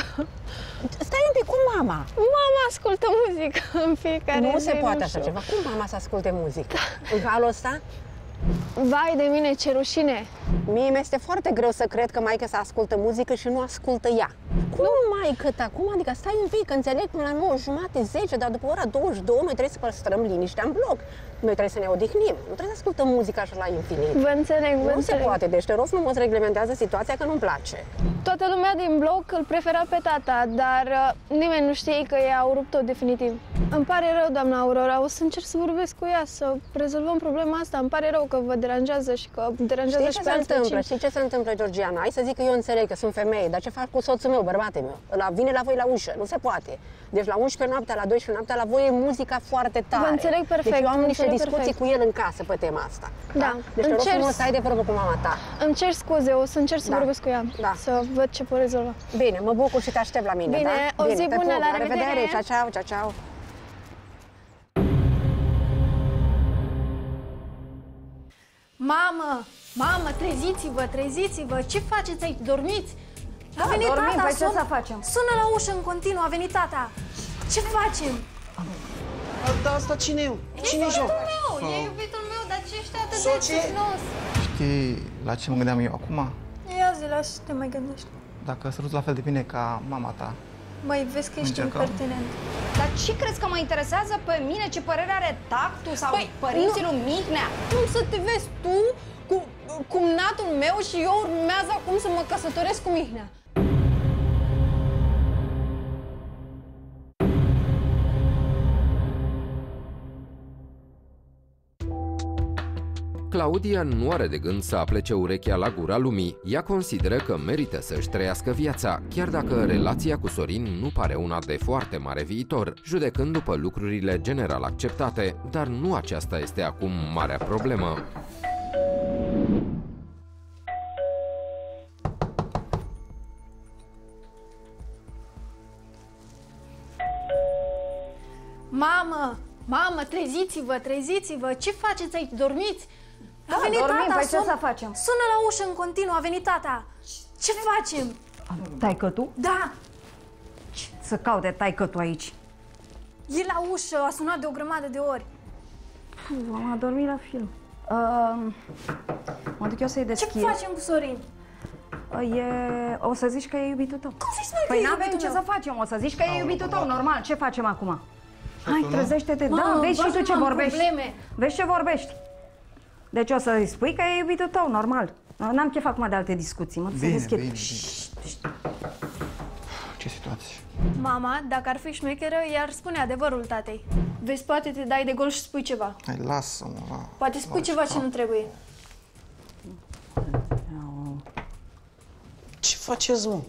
[SPEAKER 5] Stai un pic cu mama.
[SPEAKER 1] Mama ascultă muzică în fiecare
[SPEAKER 5] Nu
[SPEAKER 1] zi,
[SPEAKER 5] se poate așa
[SPEAKER 1] știu.
[SPEAKER 5] ceva. Cum mama să asculte muzică? În halul ăsta?
[SPEAKER 1] Vai de mine, ce rușine.
[SPEAKER 5] Mie mi-este foarte greu să cred că maica să ascultă muzică și nu ascultă ea. Cum maică ta? Cum adică? Stai un pic, înțeleg până la 9 jumate, 10, dar după ora 22 noi trebuie să păstrăm liniștea în bloc. Noi trebuie să ne odihnim. Nu trebuie să ascultăm muzica așa la infinit.
[SPEAKER 1] Vă înțeleg, vă
[SPEAKER 5] Nu se
[SPEAKER 1] înțeleg.
[SPEAKER 5] poate, deci te rog frumos reglementează situația că nu-mi place.
[SPEAKER 1] Toată lumea din bloc îl prefera pe tata, dar uh, nimeni nu știe că ei au rupt-o definitiv. Îmi pare rău, doamna Aurora, o să încerc să vorbesc cu ea, să rezolvăm problema asta. Îmi pare rău că vă deranjează și că deranjează
[SPEAKER 5] Știi
[SPEAKER 1] și
[SPEAKER 5] ce
[SPEAKER 1] pe
[SPEAKER 5] se
[SPEAKER 1] alți
[SPEAKER 5] întâmplă?
[SPEAKER 1] vecini.
[SPEAKER 5] Știi ce se întâmplă, Georgiana? Hai să zic că eu înțeleg că sunt femeie, dar ce fac cu soțul meu, bărbatul meu? La, vine la voi la ușă, nu se poate. Deci la 11 noaptea, la 12 noaptea, la voi e muzica foarte tare.
[SPEAKER 1] Vă înțeleg perfect,
[SPEAKER 5] Deci eu am
[SPEAKER 1] vă
[SPEAKER 5] niște
[SPEAKER 1] înțeleg
[SPEAKER 5] discuții
[SPEAKER 1] perfect.
[SPEAKER 5] cu el în casă pe tema asta.
[SPEAKER 1] Da,
[SPEAKER 5] Deci te rog
[SPEAKER 1] încerc
[SPEAKER 5] frumos
[SPEAKER 1] să-
[SPEAKER 5] să ai de vorbă cu mama ta.
[SPEAKER 1] Îmi cer scuze, o să încerc să
[SPEAKER 5] Da.
[SPEAKER 1] vorbesc cu ea,
[SPEAKER 5] Da.
[SPEAKER 1] să văd ce pot rezolva.
[SPEAKER 5] Bine, mă bucur și te aștept la mine,
[SPEAKER 1] Bine,
[SPEAKER 5] da?
[SPEAKER 1] o zi
[SPEAKER 5] te
[SPEAKER 1] bună,
[SPEAKER 5] pup,
[SPEAKER 1] la
[SPEAKER 5] revedere,
[SPEAKER 1] revedere.
[SPEAKER 5] ceau, ceau, ceau, ceau.
[SPEAKER 1] Mamă, mamă, treziți-vă, treziți-vă, ce faceți aici, dormiți?
[SPEAKER 3] Da,
[SPEAKER 1] a venit
[SPEAKER 3] dormim,
[SPEAKER 1] tata,
[SPEAKER 3] păi ce
[SPEAKER 1] sună,
[SPEAKER 3] să facem?
[SPEAKER 1] sună la ușă în continuu, a venit tata. Ce facem?
[SPEAKER 10] Da, asta cine e? Cine e
[SPEAKER 1] iubitul
[SPEAKER 10] joc?
[SPEAKER 1] meu, e iubitul meu, dar ce ești atât de
[SPEAKER 10] Soție?
[SPEAKER 1] țignos?
[SPEAKER 6] Știi la ce mă gândeam eu acum?
[SPEAKER 1] Ia zi, lasă să te mai gândești.
[SPEAKER 6] Dacă sărut la fel de bine ca mama ta,
[SPEAKER 1] Măi, vezi că ești
[SPEAKER 6] Încercăm.
[SPEAKER 1] impertinent.
[SPEAKER 3] Dar ce crezi că mă interesează pe mine? Ce părere are tactul sau
[SPEAKER 1] Păi,
[SPEAKER 3] părinții
[SPEAKER 1] nu-
[SPEAKER 3] lui Mihnea?
[SPEAKER 1] Cum să te vezi tu cu cumnatul meu și eu urmează acum să mă căsătoresc cu Mihnea?
[SPEAKER 8] Claudia nu are de gând să aplece urechea la gura lumii. Ea consideră că merită să-și trăiască viața, chiar dacă relația cu Sorin nu pare una de foarte mare viitor, judecând după lucrurile general acceptate, dar nu aceasta este acum marea problemă.
[SPEAKER 1] Mamă! Mamă, treziți-vă, treziți-vă! Ce faceți aici? Dormiți?
[SPEAKER 3] Da, dormim, păi ce să facem?
[SPEAKER 1] Sună la ușă în continuu, a venit tata. Ce facem?
[SPEAKER 3] Taică tu?
[SPEAKER 1] Da,
[SPEAKER 3] Să caute taică tu aici.
[SPEAKER 1] e la ușă, a sunat de o grămadă de ori.
[SPEAKER 3] Puh, am adormit la film. Uh, mă duc eu să-i
[SPEAKER 1] Ce
[SPEAKER 3] deschid.
[SPEAKER 1] facem cu Sorin?
[SPEAKER 3] Uh, E... O să zici că e iubitul tău.
[SPEAKER 1] Cum zici, mă, că
[SPEAKER 3] Păi
[SPEAKER 1] e
[SPEAKER 3] n-avem
[SPEAKER 1] iubitul
[SPEAKER 3] ce
[SPEAKER 1] meu?
[SPEAKER 3] să facem, o să zici că e iubitul tău, normal. Ce facem acum? Hai,
[SPEAKER 6] tu, nu?
[SPEAKER 3] trezește-te. Da,
[SPEAKER 1] Mamă,
[SPEAKER 3] vezi și tu
[SPEAKER 1] bagă-mă
[SPEAKER 3] ce
[SPEAKER 1] în
[SPEAKER 3] vorbești.
[SPEAKER 1] probleme.
[SPEAKER 3] Vezi ce vorbești. Deci o să-i spui că e iubitul tău, normal. N-am chef acum de alte discuții, mă duc să
[SPEAKER 6] Bine,
[SPEAKER 3] deschid.
[SPEAKER 6] bine, bine. Ce situație.
[SPEAKER 1] Mama, dacă ar fi șmecheră, i-ar spune adevărul tatei. Vezi, poate te dai de gol și spui ceva.
[SPEAKER 6] Hai, lasă-mă, la...
[SPEAKER 1] Poate spui ceva ce nu trebuie.
[SPEAKER 10] Ce faceți, mă?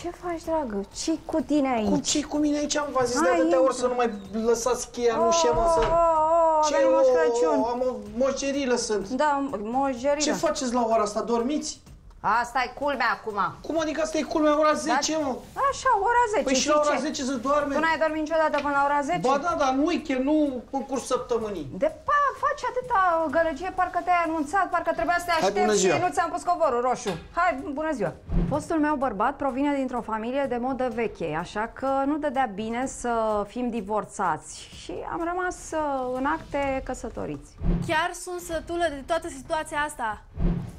[SPEAKER 3] Ce faci, dragă? ce cu tine aici?
[SPEAKER 10] Cum ce cu mine aici? Am v-am zis de
[SPEAKER 3] Hai,
[SPEAKER 10] atâtea ori
[SPEAKER 3] intră.
[SPEAKER 10] să nu mai lăsați cheia în ușă, mă, să...
[SPEAKER 3] Oh, oh,
[SPEAKER 10] Ce,
[SPEAKER 3] avem Moș
[SPEAKER 10] o-
[SPEAKER 3] Crăciun.
[SPEAKER 10] Am o moșgerilă sunt.
[SPEAKER 3] Da, moșgerilă.
[SPEAKER 10] Ce faceți la ora asta? Dormiți?
[SPEAKER 3] Asta e culmea acum.
[SPEAKER 10] Cum adică asta e culmea ora 10, mă?
[SPEAKER 3] Așa, ora 10.
[SPEAKER 10] Păi și la ora
[SPEAKER 3] ce?
[SPEAKER 10] 10 se doarme?
[SPEAKER 3] Tu n-ai dormit niciodată până la ora 10?
[SPEAKER 10] Ba da, dar în weekend, nu în curs săptămânii.
[SPEAKER 3] De pa, faci atâta gălăgie, parcă te-ai anunțat, parcă trebuia să te
[SPEAKER 10] bună
[SPEAKER 3] aștept
[SPEAKER 10] ziua.
[SPEAKER 3] și nu ți-am pus covorul roșu. Hai, bună ziua! Fostul meu bărbat provine dintr-o familie de modă veche, așa că nu dădea bine să fim divorțați și am rămas uh, în acte căsătoriți.
[SPEAKER 1] Chiar sunt sătulă de toată situația asta.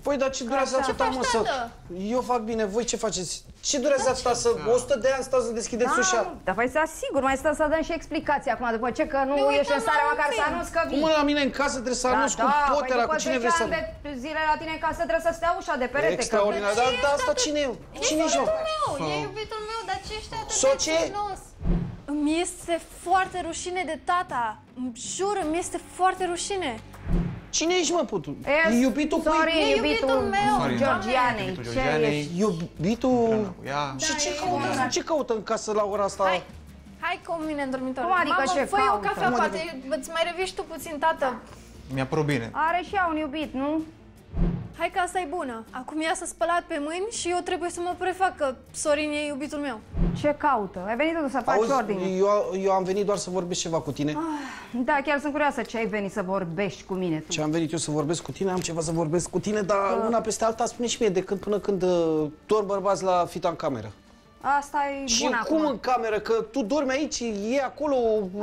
[SPEAKER 10] Păi, dar ce durează
[SPEAKER 1] Așa.
[SPEAKER 10] atâta,
[SPEAKER 1] Ce
[SPEAKER 10] mă,
[SPEAKER 1] faci,
[SPEAKER 10] să...
[SPEAKER 1] tată?
[SPEAKER 10] Eu fac bine, voi ce faceți? Ce durează atâta să... 100 de ani stați să deschideți ușa?
[SPEAKER 3] Da, dar păi să sigur, mai stăm să dăm și explicații acum, după ce că nu
[SPEAKER 1] Ne
[SPEAKER 3] ești
[SPEAKER 1] uităm
[SPEAKER 3] în stare
[SPEAKER 1] la un
[SPEAKER 3] măcar să
[SPEAKER 1] film.
[SPEAKER 3] anunți că vii.
[SPEAKER 10] Cum la mine în casă trebuie să anunț cu
[SPEAKER 3] păi
[SPEAKER 10] potera,
[SPEAKER 3] după
[SPEAKER 10] cu cine
[SPEAKER 3] 10
[SPEAKER 10] vrei să...
[SPEAKER 3] ani de zile la tine în casă trebuie să stea ușa de perete. că-
[SPEAKER 10] Extraordinar, dar dar asta cine e? Cine e joc?
[SPEAKER 1] meu, e iubitul meu, dar ce ești atât
[SPEAKER 10] Socie?
[SPEAKER 1] de gelos? Îmi este foarte rușine de tata. Îmi jur, îmi este foarte rușine.
[SPEAKER 10] Cine ești, mă, putu?
[SPEAKER 3] E
[SPEAKER 10] E iubitul
[SPEAKER 3] Sorin,
[SPEAKER 10] cui?
[SPEAKER 1] E
[SPEAKER 3] iubitul
[SPEAKER 1] iubitul meu,
[SPEAKER 6] Sorin.
[SPEAKER 3] Georgianei.
[SPEAKER 6] Iubitul
[SPEAKER 3] Ce
[SPEAKER 6] Georgianei.
[SPEAKER 3] ești?
[SPEAKER 10] Iubitul...
[SPEAKER 6] Cu ea.
[SPEAKER 10] Și ce caută, ce caută în casă la ora asta?
[SPEAKER 1] Hai, hai cu mine în dormitor.
[SPEAKER 3] Cum adică
[SPEAKER 1] Mamă,
[SPEAKER 3] ce
[SPEAKER 1] fă o
[SPEAKER 3] caută?
[SPEAKER 1] cafea,
[SPEAKER 10] Cum
[SPEAKER 1] poate îți mai reviști tu puțin, tată.
[SPEAKER 6] Mi-a părut bine.
[SPEAKER 3] Are și ea un iubit, nu?
[SPEAKER 1] Hai că asta e bună. Acum ea s-a spălat pe mâini și eu trebuie să mă prefac că Sorin e iubitul meu.
[SPEAKER 3] Ce caută? Ai venit tu să faci
[SPEAKER 10] Auzi,
[SPEAKER 3] ordine.
[SPEAKER 10] eu, eu am venit doar să vorbesc ceva cu tine.
[SPEAKER 3] Da, chiar sunt curioasă ce ai venit să vorbești cu mine tu.
[SPEAKER 10] Ce am venit eu să vorbesc cu tine, am ceva să vorbesc cu tine, dar una peste alta spune și mie de când până când uh, dorm bărbați la fita în cameră.
[SPEAKER 3] Asta e
[SPEAKER 10] Și
[SPEAKER 3] bun
[SPEAKER 10] cum
[SPEAKER 3] acum.
[SPEAKER 10] în cameră? Că tu dormi aici, e acolo,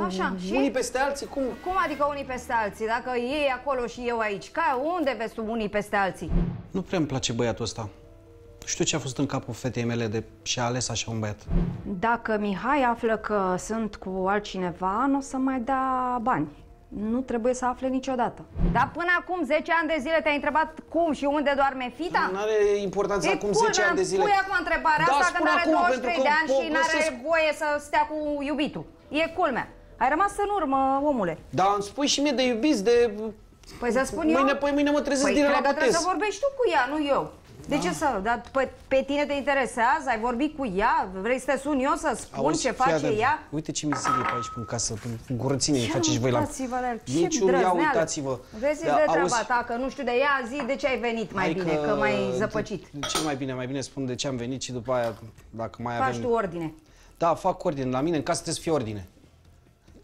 [SPEAKER 3] Așa, și?
[SPEAKER 10] unii peste alții, cum?
[SPEAKER 3] Cum adică unii peste alții? Dacă ei acolo și eu aici, ca unde vezi tu unii peste alții?
[SPEAKER 10] Nu prea îmi place băiatul ăsta. Nu știu ce a fost în capul fetei mele de și-a ales așa un băiat.
[SPEAKER 3] Dacă Mihai află că sunt cu altcineva, nu o să mai dea bani. Nu trebuie să afle niciodată. Dar până acum 10 ani de zile te-ai întrebat cum și unde doarme fita?
[SPEAKER 10] Nu are importanță
[SPEAKER 3] E
[SPEAKER 10] acum
[SPEAKER 3] culmea,
[SPEAKER 10] 10 ani de zile.
[SPEAKER 3] Pui acum întrebarea
[SPEAKER 10] Da,
[SPEAKER 3] asta când
[SPEAKER 10] spun
[SPEAKER 3] are
[SPEAKER 10] acum,
[SPEAKER 3] 23
[SPEAKER 10] pentru că
[SPEAKER 3] de ani și
[SPEAKER 10] o
[SPEAKER 3] nu are
[SPEAKER 10] găsesc.
[SPEAKER 3] voie să stea cu iubitul. E culmea. Ai rămas în urmă, omule.
[SPEAKER 10] Dar îmi spui și mie de iubiți, de...
[SPEAKER 3] Păi să spun
[SPEAKER 10] mâine,
[SPEAKER 3] eu?
[SPEAKER 10] Păi mâine mă trezesc
[SPEAKER 3] Păi
[SPEAKER 10] direct
[SPEAKER 3] cred
[SPEAKER 10] la
[SPEAKER 3] că trebuie
[SPEAKER 10] botez.
[SPEAKER 3] să vorbești tu cu ea, nu eu. De ce să? Dar pe, pe tine te interesează? Ai vorbit cu ea? Vrei să te sun eu să spun
[SPEAKER 10] Auzi,
[SPEAKER 3] ce
[SPEAKER 10] fii
[SPEAKER 3] face
[SPEAKER 10] atent.
[SPEAKER 3] ea?
[SPEAKER 10] Uite ce mizerie pe aici, în casă, în gurățenie îi faceți voi la...
[SPEAKER 3] Uitați-vă la el, ce
[SPEAKER 10] Niciun, ia
[SPEAKER 3] drăzneală.
[SPEAKER 10] uitați-vă.
[SPEAKER 3] Vezi
[SPEAKER 10] Da,
[SPEAKER 3] de treaba
[SPEAKER 10] auzi,
[SPEAKER 3] ta, că nu știu de ea, zi de ce ai venit mai
[SPEAKER 10] hai
[SPEAKER 3] bine, că, mai zăpăcit.
[SPEAKER 10] Ce mai bine, mai bine spun de ce am venit și după aia, dacă mai
[SPEAKER 3] Faci
[SPEAKER 10] avem...
[SPEAKER 3] tu ordine.
[SPEAKER 10] Da, fac ordine. La mine în casă trebuie să fie ordine.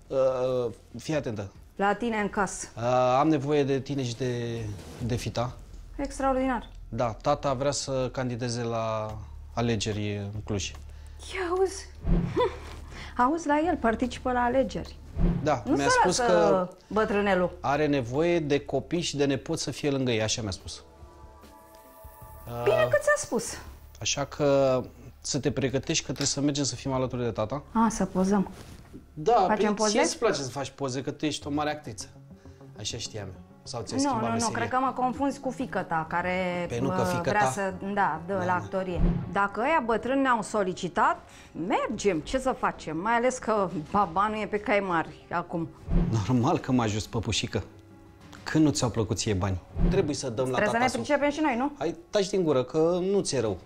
[SPEAKER 10] Uh, fii atentă.
[SPEAKER 3] La tine în casă.
[SPEAKER 10] Uh, am nevoie de tine și de, de fita.
[SPEAKER 3] Extraordinar.
[SPEAKER 10] Da, tata vrea să candideze la alegeri în Cluj.
[SPEAKER 3] Ia auzi. Auzi la el, participă la alegeri.
[SPEAKER 10] Da,
[SPEAKER 3] Nu
[SPEAKER 10] mi-a
[SPEAKER 3] se
[SPEAKER 10] spus
[SPEAKER 3] lasă
[SPEAKER 10] că
[SPEAKER 3] bătrânelul.
[SPEAKER 10] are nevoie de copii și de nepoți să fie lângă ei, așa mi-a spus.
[SPEAKER 3] Bine că ți-a spus.
[SPEAKER 10] Așa că să te pregătești că trebuie să mergem să fim alături de tata.
[SPEAKER 3] A, să pozăm.
[SPEAKER 10] Da,
[SPEAKER 3] Facem
[SPEAKER 10] pe
[SPEAKER 3] poze?
[SPEAKER 10] ție îți place să faci poze, că tu ești o mare actriță. Așa știam eu. Sau ți-ai
[SPEAKER 3] Nu,
[SPEAKER 10] schimbat
[SPEAKER 3] nu, nu,
[SPEAKER 10] meseria?
[SPEAKER 3] cred că mă confunzi cu fică ta, care
[SPEAKER 10] Păi nu, că
[SPEAKER 3] uh,
[SPEAKER 10] fiică
[SPEAKER 3] vrea
[SPEAKER 10] ta-
[SPEAKER 3] să, da, dă la actorie. Dacă ăia bătrâni ne-au solicitat, mergem, ce să facem? Mai ales că baba nu e pe cai mari acum.
[SPEAKER 10] Normal că m-a ajuns păpușică. Când nu ți-au plăcut ție bani? Trebuie să dăm la
[SPEAKER 3] Trebuie să
[SPEAKER 10] tata
[SPEAKER 3] ne
[SPEAKER 10] sau...
[SPEAKER 3] pricepem și noi, nu?
[SPEAKER 10] Hai, taci din gură, că nu ți-e rău.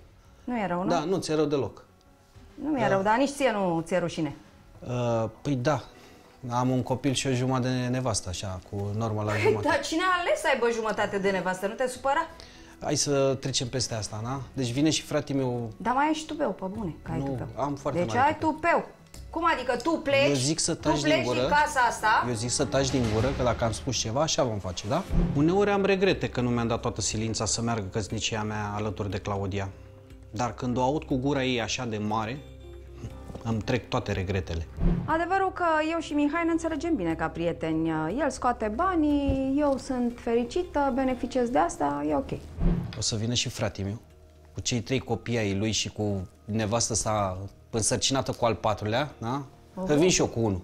[SPEAKER 3] Nu e rău, nu?
[SPEAKER 10] Da, nu ți-e rău deloc.
[SPEAKER 3] Nu mi-e rău, dar nici ție nu ți-e rușine.
[SPEAKER 10] Uh, păi da, am un copil și o jumătate de nevastă, așa, cu normă la jumătate.
[SPEAKER 3] Dar cine a ales să aibă jumătate de nevastă? Nu te supăra?
[SPEAKER 10] Hai să trecem peste asta, da? Deci vine și fratele meu...
[SPEAKER 3] Dar mai ai și tupeu, pe bune, că ai
[SPEAKER 10] Nu,
[SPEAKER 3] tupeu.
[SPEAKER 10] am foarte
[SPEAKER 3] Deci
[SPEAKER 10] mare
[SPEAKER 3] ai tupeu. Cum adică tu pleci,
[SPEAKER 10] Eu zic să
[SPEAKER 3] tu
[SPEAKER 10] taci
[SPEAKER 3] pleci
[SPEAKER 10] din gură.
[SPEAKER 3] casa asta,
[SPEAKER 10] Eu zic să taci din gură, că dacă am spus ceva, așa vom face, da? Uneori am regrete că nu mi-am dat toată silința să meargă căsnicia mea alături de Claudia. Dar când o aud cu gura ei așa de mare, îmi trec toate regretele.
[SPEAKER 3] Adevărul că eu și Mihai ne înțelegem bine ca prieteni. El scoate banii, eu sunt fericită, beneficiez de asta, e ok.
[SPEAKER 10] O să vină și fratele meu, cu cei trei copii ai lui și cu nevastă sa însărcinată cu al patrulea, da? Că vin și eu cu unul.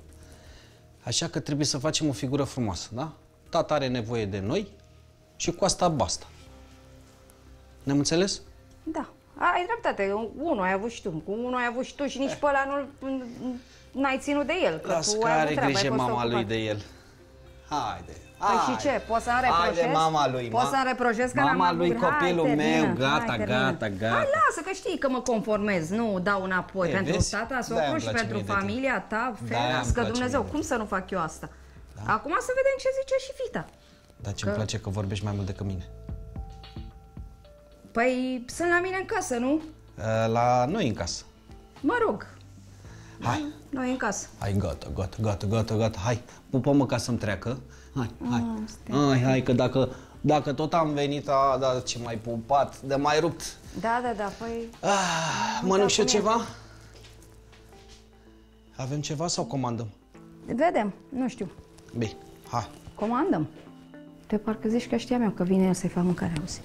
[SPEAKER 10] Așa că trebuie să facem o figură frumoasă, da? Tata are nevoie de noi și cu asta basta. Ne-am înțeles?
[SPEAKER 3] Da, ai dreptate, unul ai avut și tu, cu unul ai avut și tu și nici pe ăla nu n-ai ținut de el. Că
[SPEAKER 10] Las
[SPEAKER 3] tu
[SPEAKER 10] că
[SPEAKER 3] ai avut
[SPEAKER 10] are
[SPEAKER 3] treaba, ai
[SPEAKER 10] grijă
[SPEAKER 3] fost
[SPEAKER 10] mama
[SPEAKER 3] ocupat.
[SPEAKER 10] lui de el. Haide,
[SPEAKER 3] Păi
[SPEAKER 10] haide.
[SPEAKER 3] și ce? Poți să-mi reproșezi?
[SPEAKER 10] Haide, mama lui.
[SPEAKER 3] Poți
[SPEAKER 10] ma-
[SPEAKER 3] să-mi reproșezi că
[SPEAKER 10] Mama
[SPEAKER 3] n-am
[SPEAKER 10] lui,
[SPEAKER 3] avut- Hai,
[SPEAKER 10] copilul
[SPEAKER 3] termină,
[SPEAKER 10] meu, gata,
[SPEAKER 3] hai, termină.
[SPEAKER 10] gata, gata.
[SPEAKER 3] Hai, lasă, că știi că mă conformez, nu dau înapoi.
[SPEAKER 10] E,
[SPEAKER 3] pentru
[SPEAKER 10] vezi?
[SPEAKER 3] tata,
[SPEAKER 10] De-aia
[SPEAKER 3] socru
[SPEAKER 10] îmi
[SPEAKER 3] și
[SPEAKER 10] place
[SPEAKER 3] pentru
[SPEAKER 10] mie de tine.
[SPEAKER 3] familia ta,
[SPEAKER 10] De-aia îmi
[SPEAKER 3] ferească
[SPEAKER 10] place
[SPEAKER 3] Dumnezeu,
[SPEAKER 10] mie de
[SPEAKER 3] cum să nu fac eu asta? Acum să vedem ce zice și fita.
[SPEAKER 10] Dar ce-mi
[SPEAKER 3] Că-
[SPEAKER 10] place că vorbești mai mult decât mine.
[SPEAKER 3] Păi sunt la mine în casă, nu?
[SPEAKER 10] Uh, La noi în casă.
[SPEAKER 3] Mă rog,
[SPEAKER 10] Hai,
[SPEAKER 3] noi în casă.
[SPEAKER 10] hai, gata, gata, gata, gata, gata. Hai, pupă-mă ca să-mi treacă. Hai, hai. Hai, hai, că dacă, dacă tot am venit, a, da, ce mai pupat, de mai rupt.
[SPEAKER 3] Da, da, da, păi...
[SPEAKER 10] Ah, mănânc și eu
[SPEAKER 3] cum e.
[SPEAKER 10] ceva? Avem ceva sau comandăm?
[SPEAKER 3] Vedem, nu știu.
[SPEAKER 10] Bine, hai.
[SPEAKER 3] Comandăm. Te parcă zici că știam eu că vine el să-i fac mâncare, auzi.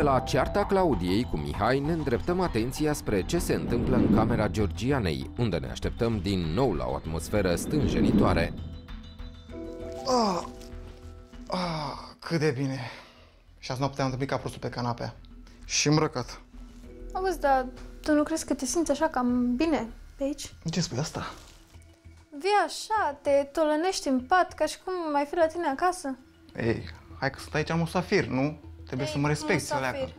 [SPEAKER 8] De la cearta Claudiei cu Mihai ne îndreptăm atenția spre ce se întâmplă în camera Georgianei, unde ne așteptăm din nou la o atmosferă stânjenitoare.
[SPEAKER 6] Ah, ah, cât de bine. Și azi noaptea am dormit ca prostul pe canapea. Și îmbrăcat.
[SPEAKER 1] Auzi, dar tu nu crezi că te simți așa cam bine pe aici?
[SPEAKER 6] Ce spui asta?
[SPEAKER 1] Vii așa, te tolănești în pat, ca și cum mai fi la tine acasă.
[SPEAKER 6] Ei, hai că sunt aici musafir, nu? Trebuie să mă respecti,
[SPEAKER 1] Musafir.
[SPEAKER 6] Leacă.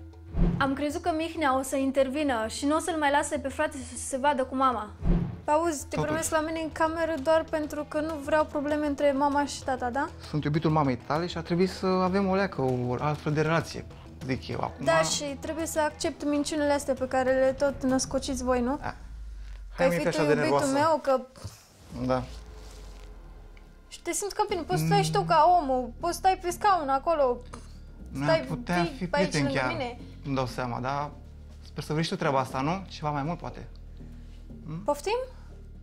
[SPEAKER 1] Am crezut că Mihnea o să intervină și nu o să-l mai lase pe frate să se vadă cu mama. Auzi, te
[SPEAKER 6] Totuși.
[SPEAKER 1] primesc la mine în cameră doar pentru că nu vreau probleme între mama și tata, da?
[SPEAKER 6] Sunt iubitul mamei tale și ar trebui să avem o leacă, o altfel de relație, zic eu. Acum,
[SPEAKER 1] Da, și trebuie să accept minciunile astea pe care le tot născociți voi, nu?
[SPEAKER 6] Da.
[SPEAKER 1] Că
[SPEAKER 6] Hai,
[SPEAKER 1] ai
[SPEAKER 6] mie
[SPEAKER 1] fi
[SPEAKER 6] că
[SPEAKER 1] tu
[SPEAKER 6] așa de
[SPEAKER 1] iubitul
[SPEAKER 6] nervoasă.
[SPEAKER 1] meu, că...
[SPEAKER 6] Da.
[SPEAKER 1] Și te simți ca bine, poți să stai și tu ca omul, poți să stai pe scaun acolo,
[SPEAKER 6] Noi
[SPEAKER 1] stai
[SPEAKER 6] am putea
[SPEAKER 1] fii
[SPEAKER 6] fi
[SPEAKER 1] pe aici
[SPEAKER 6] prieteni
[SPEAKER 1] lângă
[SPEAKER 6] chiar.
[SPEAKER 1] mine.
[SPEAKER 6] Nu dau seama, dar sper să vrei și tu treaba asta, nu? Ceva mai mult, poate.
[SPEAKER 1] Poftim?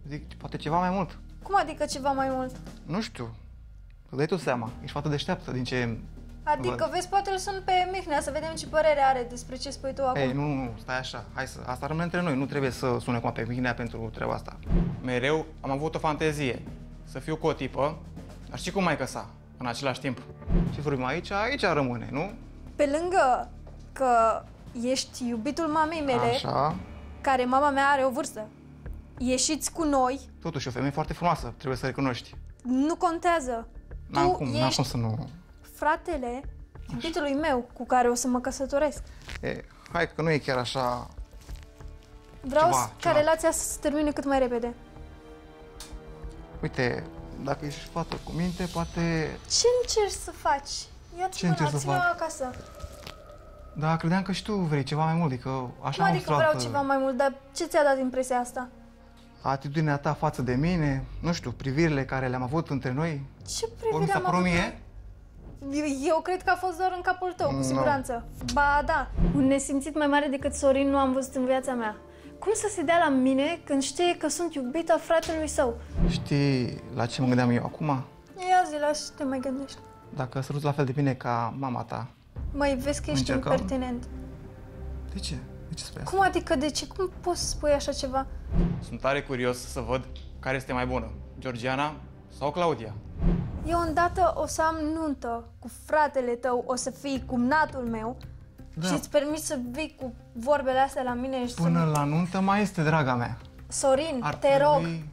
[SPEAKER 6] Zic, poate ceva mai mult.
[SPEAKER 1] Cum adică ceva mai mult?
[SPEAKER 6] Nu știu. Îți dai tu seama. Ești foarte deșteaptă din ce...
[SPEAKER 1] Adică
[SPEAKER 6] Văd.
[SPEAKER 1] vezi, poate îl sun pe Mihnea să vedem ce părere are despre ce spui tu acum.
[SPEAKER 6] Ei, nu, nu, stai așa. Hai să... Asta rămâne între noi. Nu trebuie să sune acum pe Mihnea pentru treaba asta. Mereu am avut o fantezie. Să fiu cu o tipă, dar și cu maică sa, în același timp. Ce vorbim aici, aici rămâne, nu?
[SPEAKER 1] Pe lângă că ești iubitul mamei mele,
[SPEAKER 6] Așa.
[SPEAKER 1] care mama mea are o vârstă, ieșiți cu noi,
[SPEAKER 6] Totuși, o femeie foarte frumoasă, trebuie să recunoști.
[SPEAKER 1] nu contează.
[SPEAKER 6] N-am
[SPEAKER 1] tu
[SPEAKER 6] cum, n-am
[SPEAKER 1] ești
[SPEAKER 6] cum să nu...
[SPEAKER 1] fratele iubitului meu cu care o să mă căsătoresc.
[SPEAKER 6] E, hai că nu e chiar așa...
[SPEAKER 1] Vreau
[SPEAKER 6] Ceva,
[SPEAKER 1] ca
[SPEAKER 6] ceva.
[SPEAKER 1] relația să se termine cât mai repede.
[SPEAKER 6] Uite, dacă ești fată cu minte, poate...
[SPEAKER 1] Ce încerci să faci? Ia-ți
[SPEAKER 6] Ce încerci să
[SPEAKER 1] ține
[SPEAKER 6] fac?
[SPEAKER 1] acasă.
[SPEAKER 6] Da, credeam că și tu vrei ceva mai mult, adică așa
[SPEAKER 1] Cum
[SPEAKER 6] am
[SPEAKER 1] adică
[SPEAKER 6] observat,
[SPEAKER 1] vreau ceva mai mult, dar ce ți-a dat impresia asta?
[SPEAKER 6] Atitudinea ta față de mine, nu știu, privirile care le-am avut între noi.
[SPEAKER 1] Ce
[SPEAKER 6] Ori mi
[SPEAKER 1] privire
[SPEAKER 6] s-a
[SPEAKER 1] am
[SPEAKER 6] părut
[SPEAKER 1] avut?
[SPEAKER 6] mie?
[SPEAKER 1] Eu, eu cred că a fost doar în capul tău, cu
[SPEAKER 6] Nu.
[SPEAKER 1] siguranță. Ba da, un nesimțit mai mare decât Sorin nu am văzut în viața mea. Cum să se dea la mine când știe că sunt iubita fratelui său?
[SPEAKER 6] Știi la ce mă gândeam eu acum?
[SPEAKER 1] Ia zi, la ce te mai gândești?
[SPEAKER 6] Dacă săruți la fel de bine ca mama ta.
[SPEAKER 1] Mai vezi că ești
[SPEAKER 6] Încercăm?
[SPEAKER 1] impertinent.
[SPEAKER 6] De ce? De ce spui asta?
[SPEAKER 1] Cum adică de ce? Cum poți să spui așa ceva?
[SPEAKER 6] Sunt tare curios să văd care este mai bună, Georgiana sau Claudia.
[SPEAKER 1] Eu îndată o să am nuntă cu fratele tău, o să fii cumnatul meu
[SPEAKER 6] Da.
[SPEAKER 1] și îți permiți să vii cu vorbele astea la mine și
[SPEAKER 6] Până
[SPEAKER 1] să...
[SPEAKER 6] la nuntă mai este, draga mea.
[SPEAKER 1] Sorin,
[SPEAKER 6] Ar
[SPEAKER 1] te rog,
[SPEAKER 6] trebui-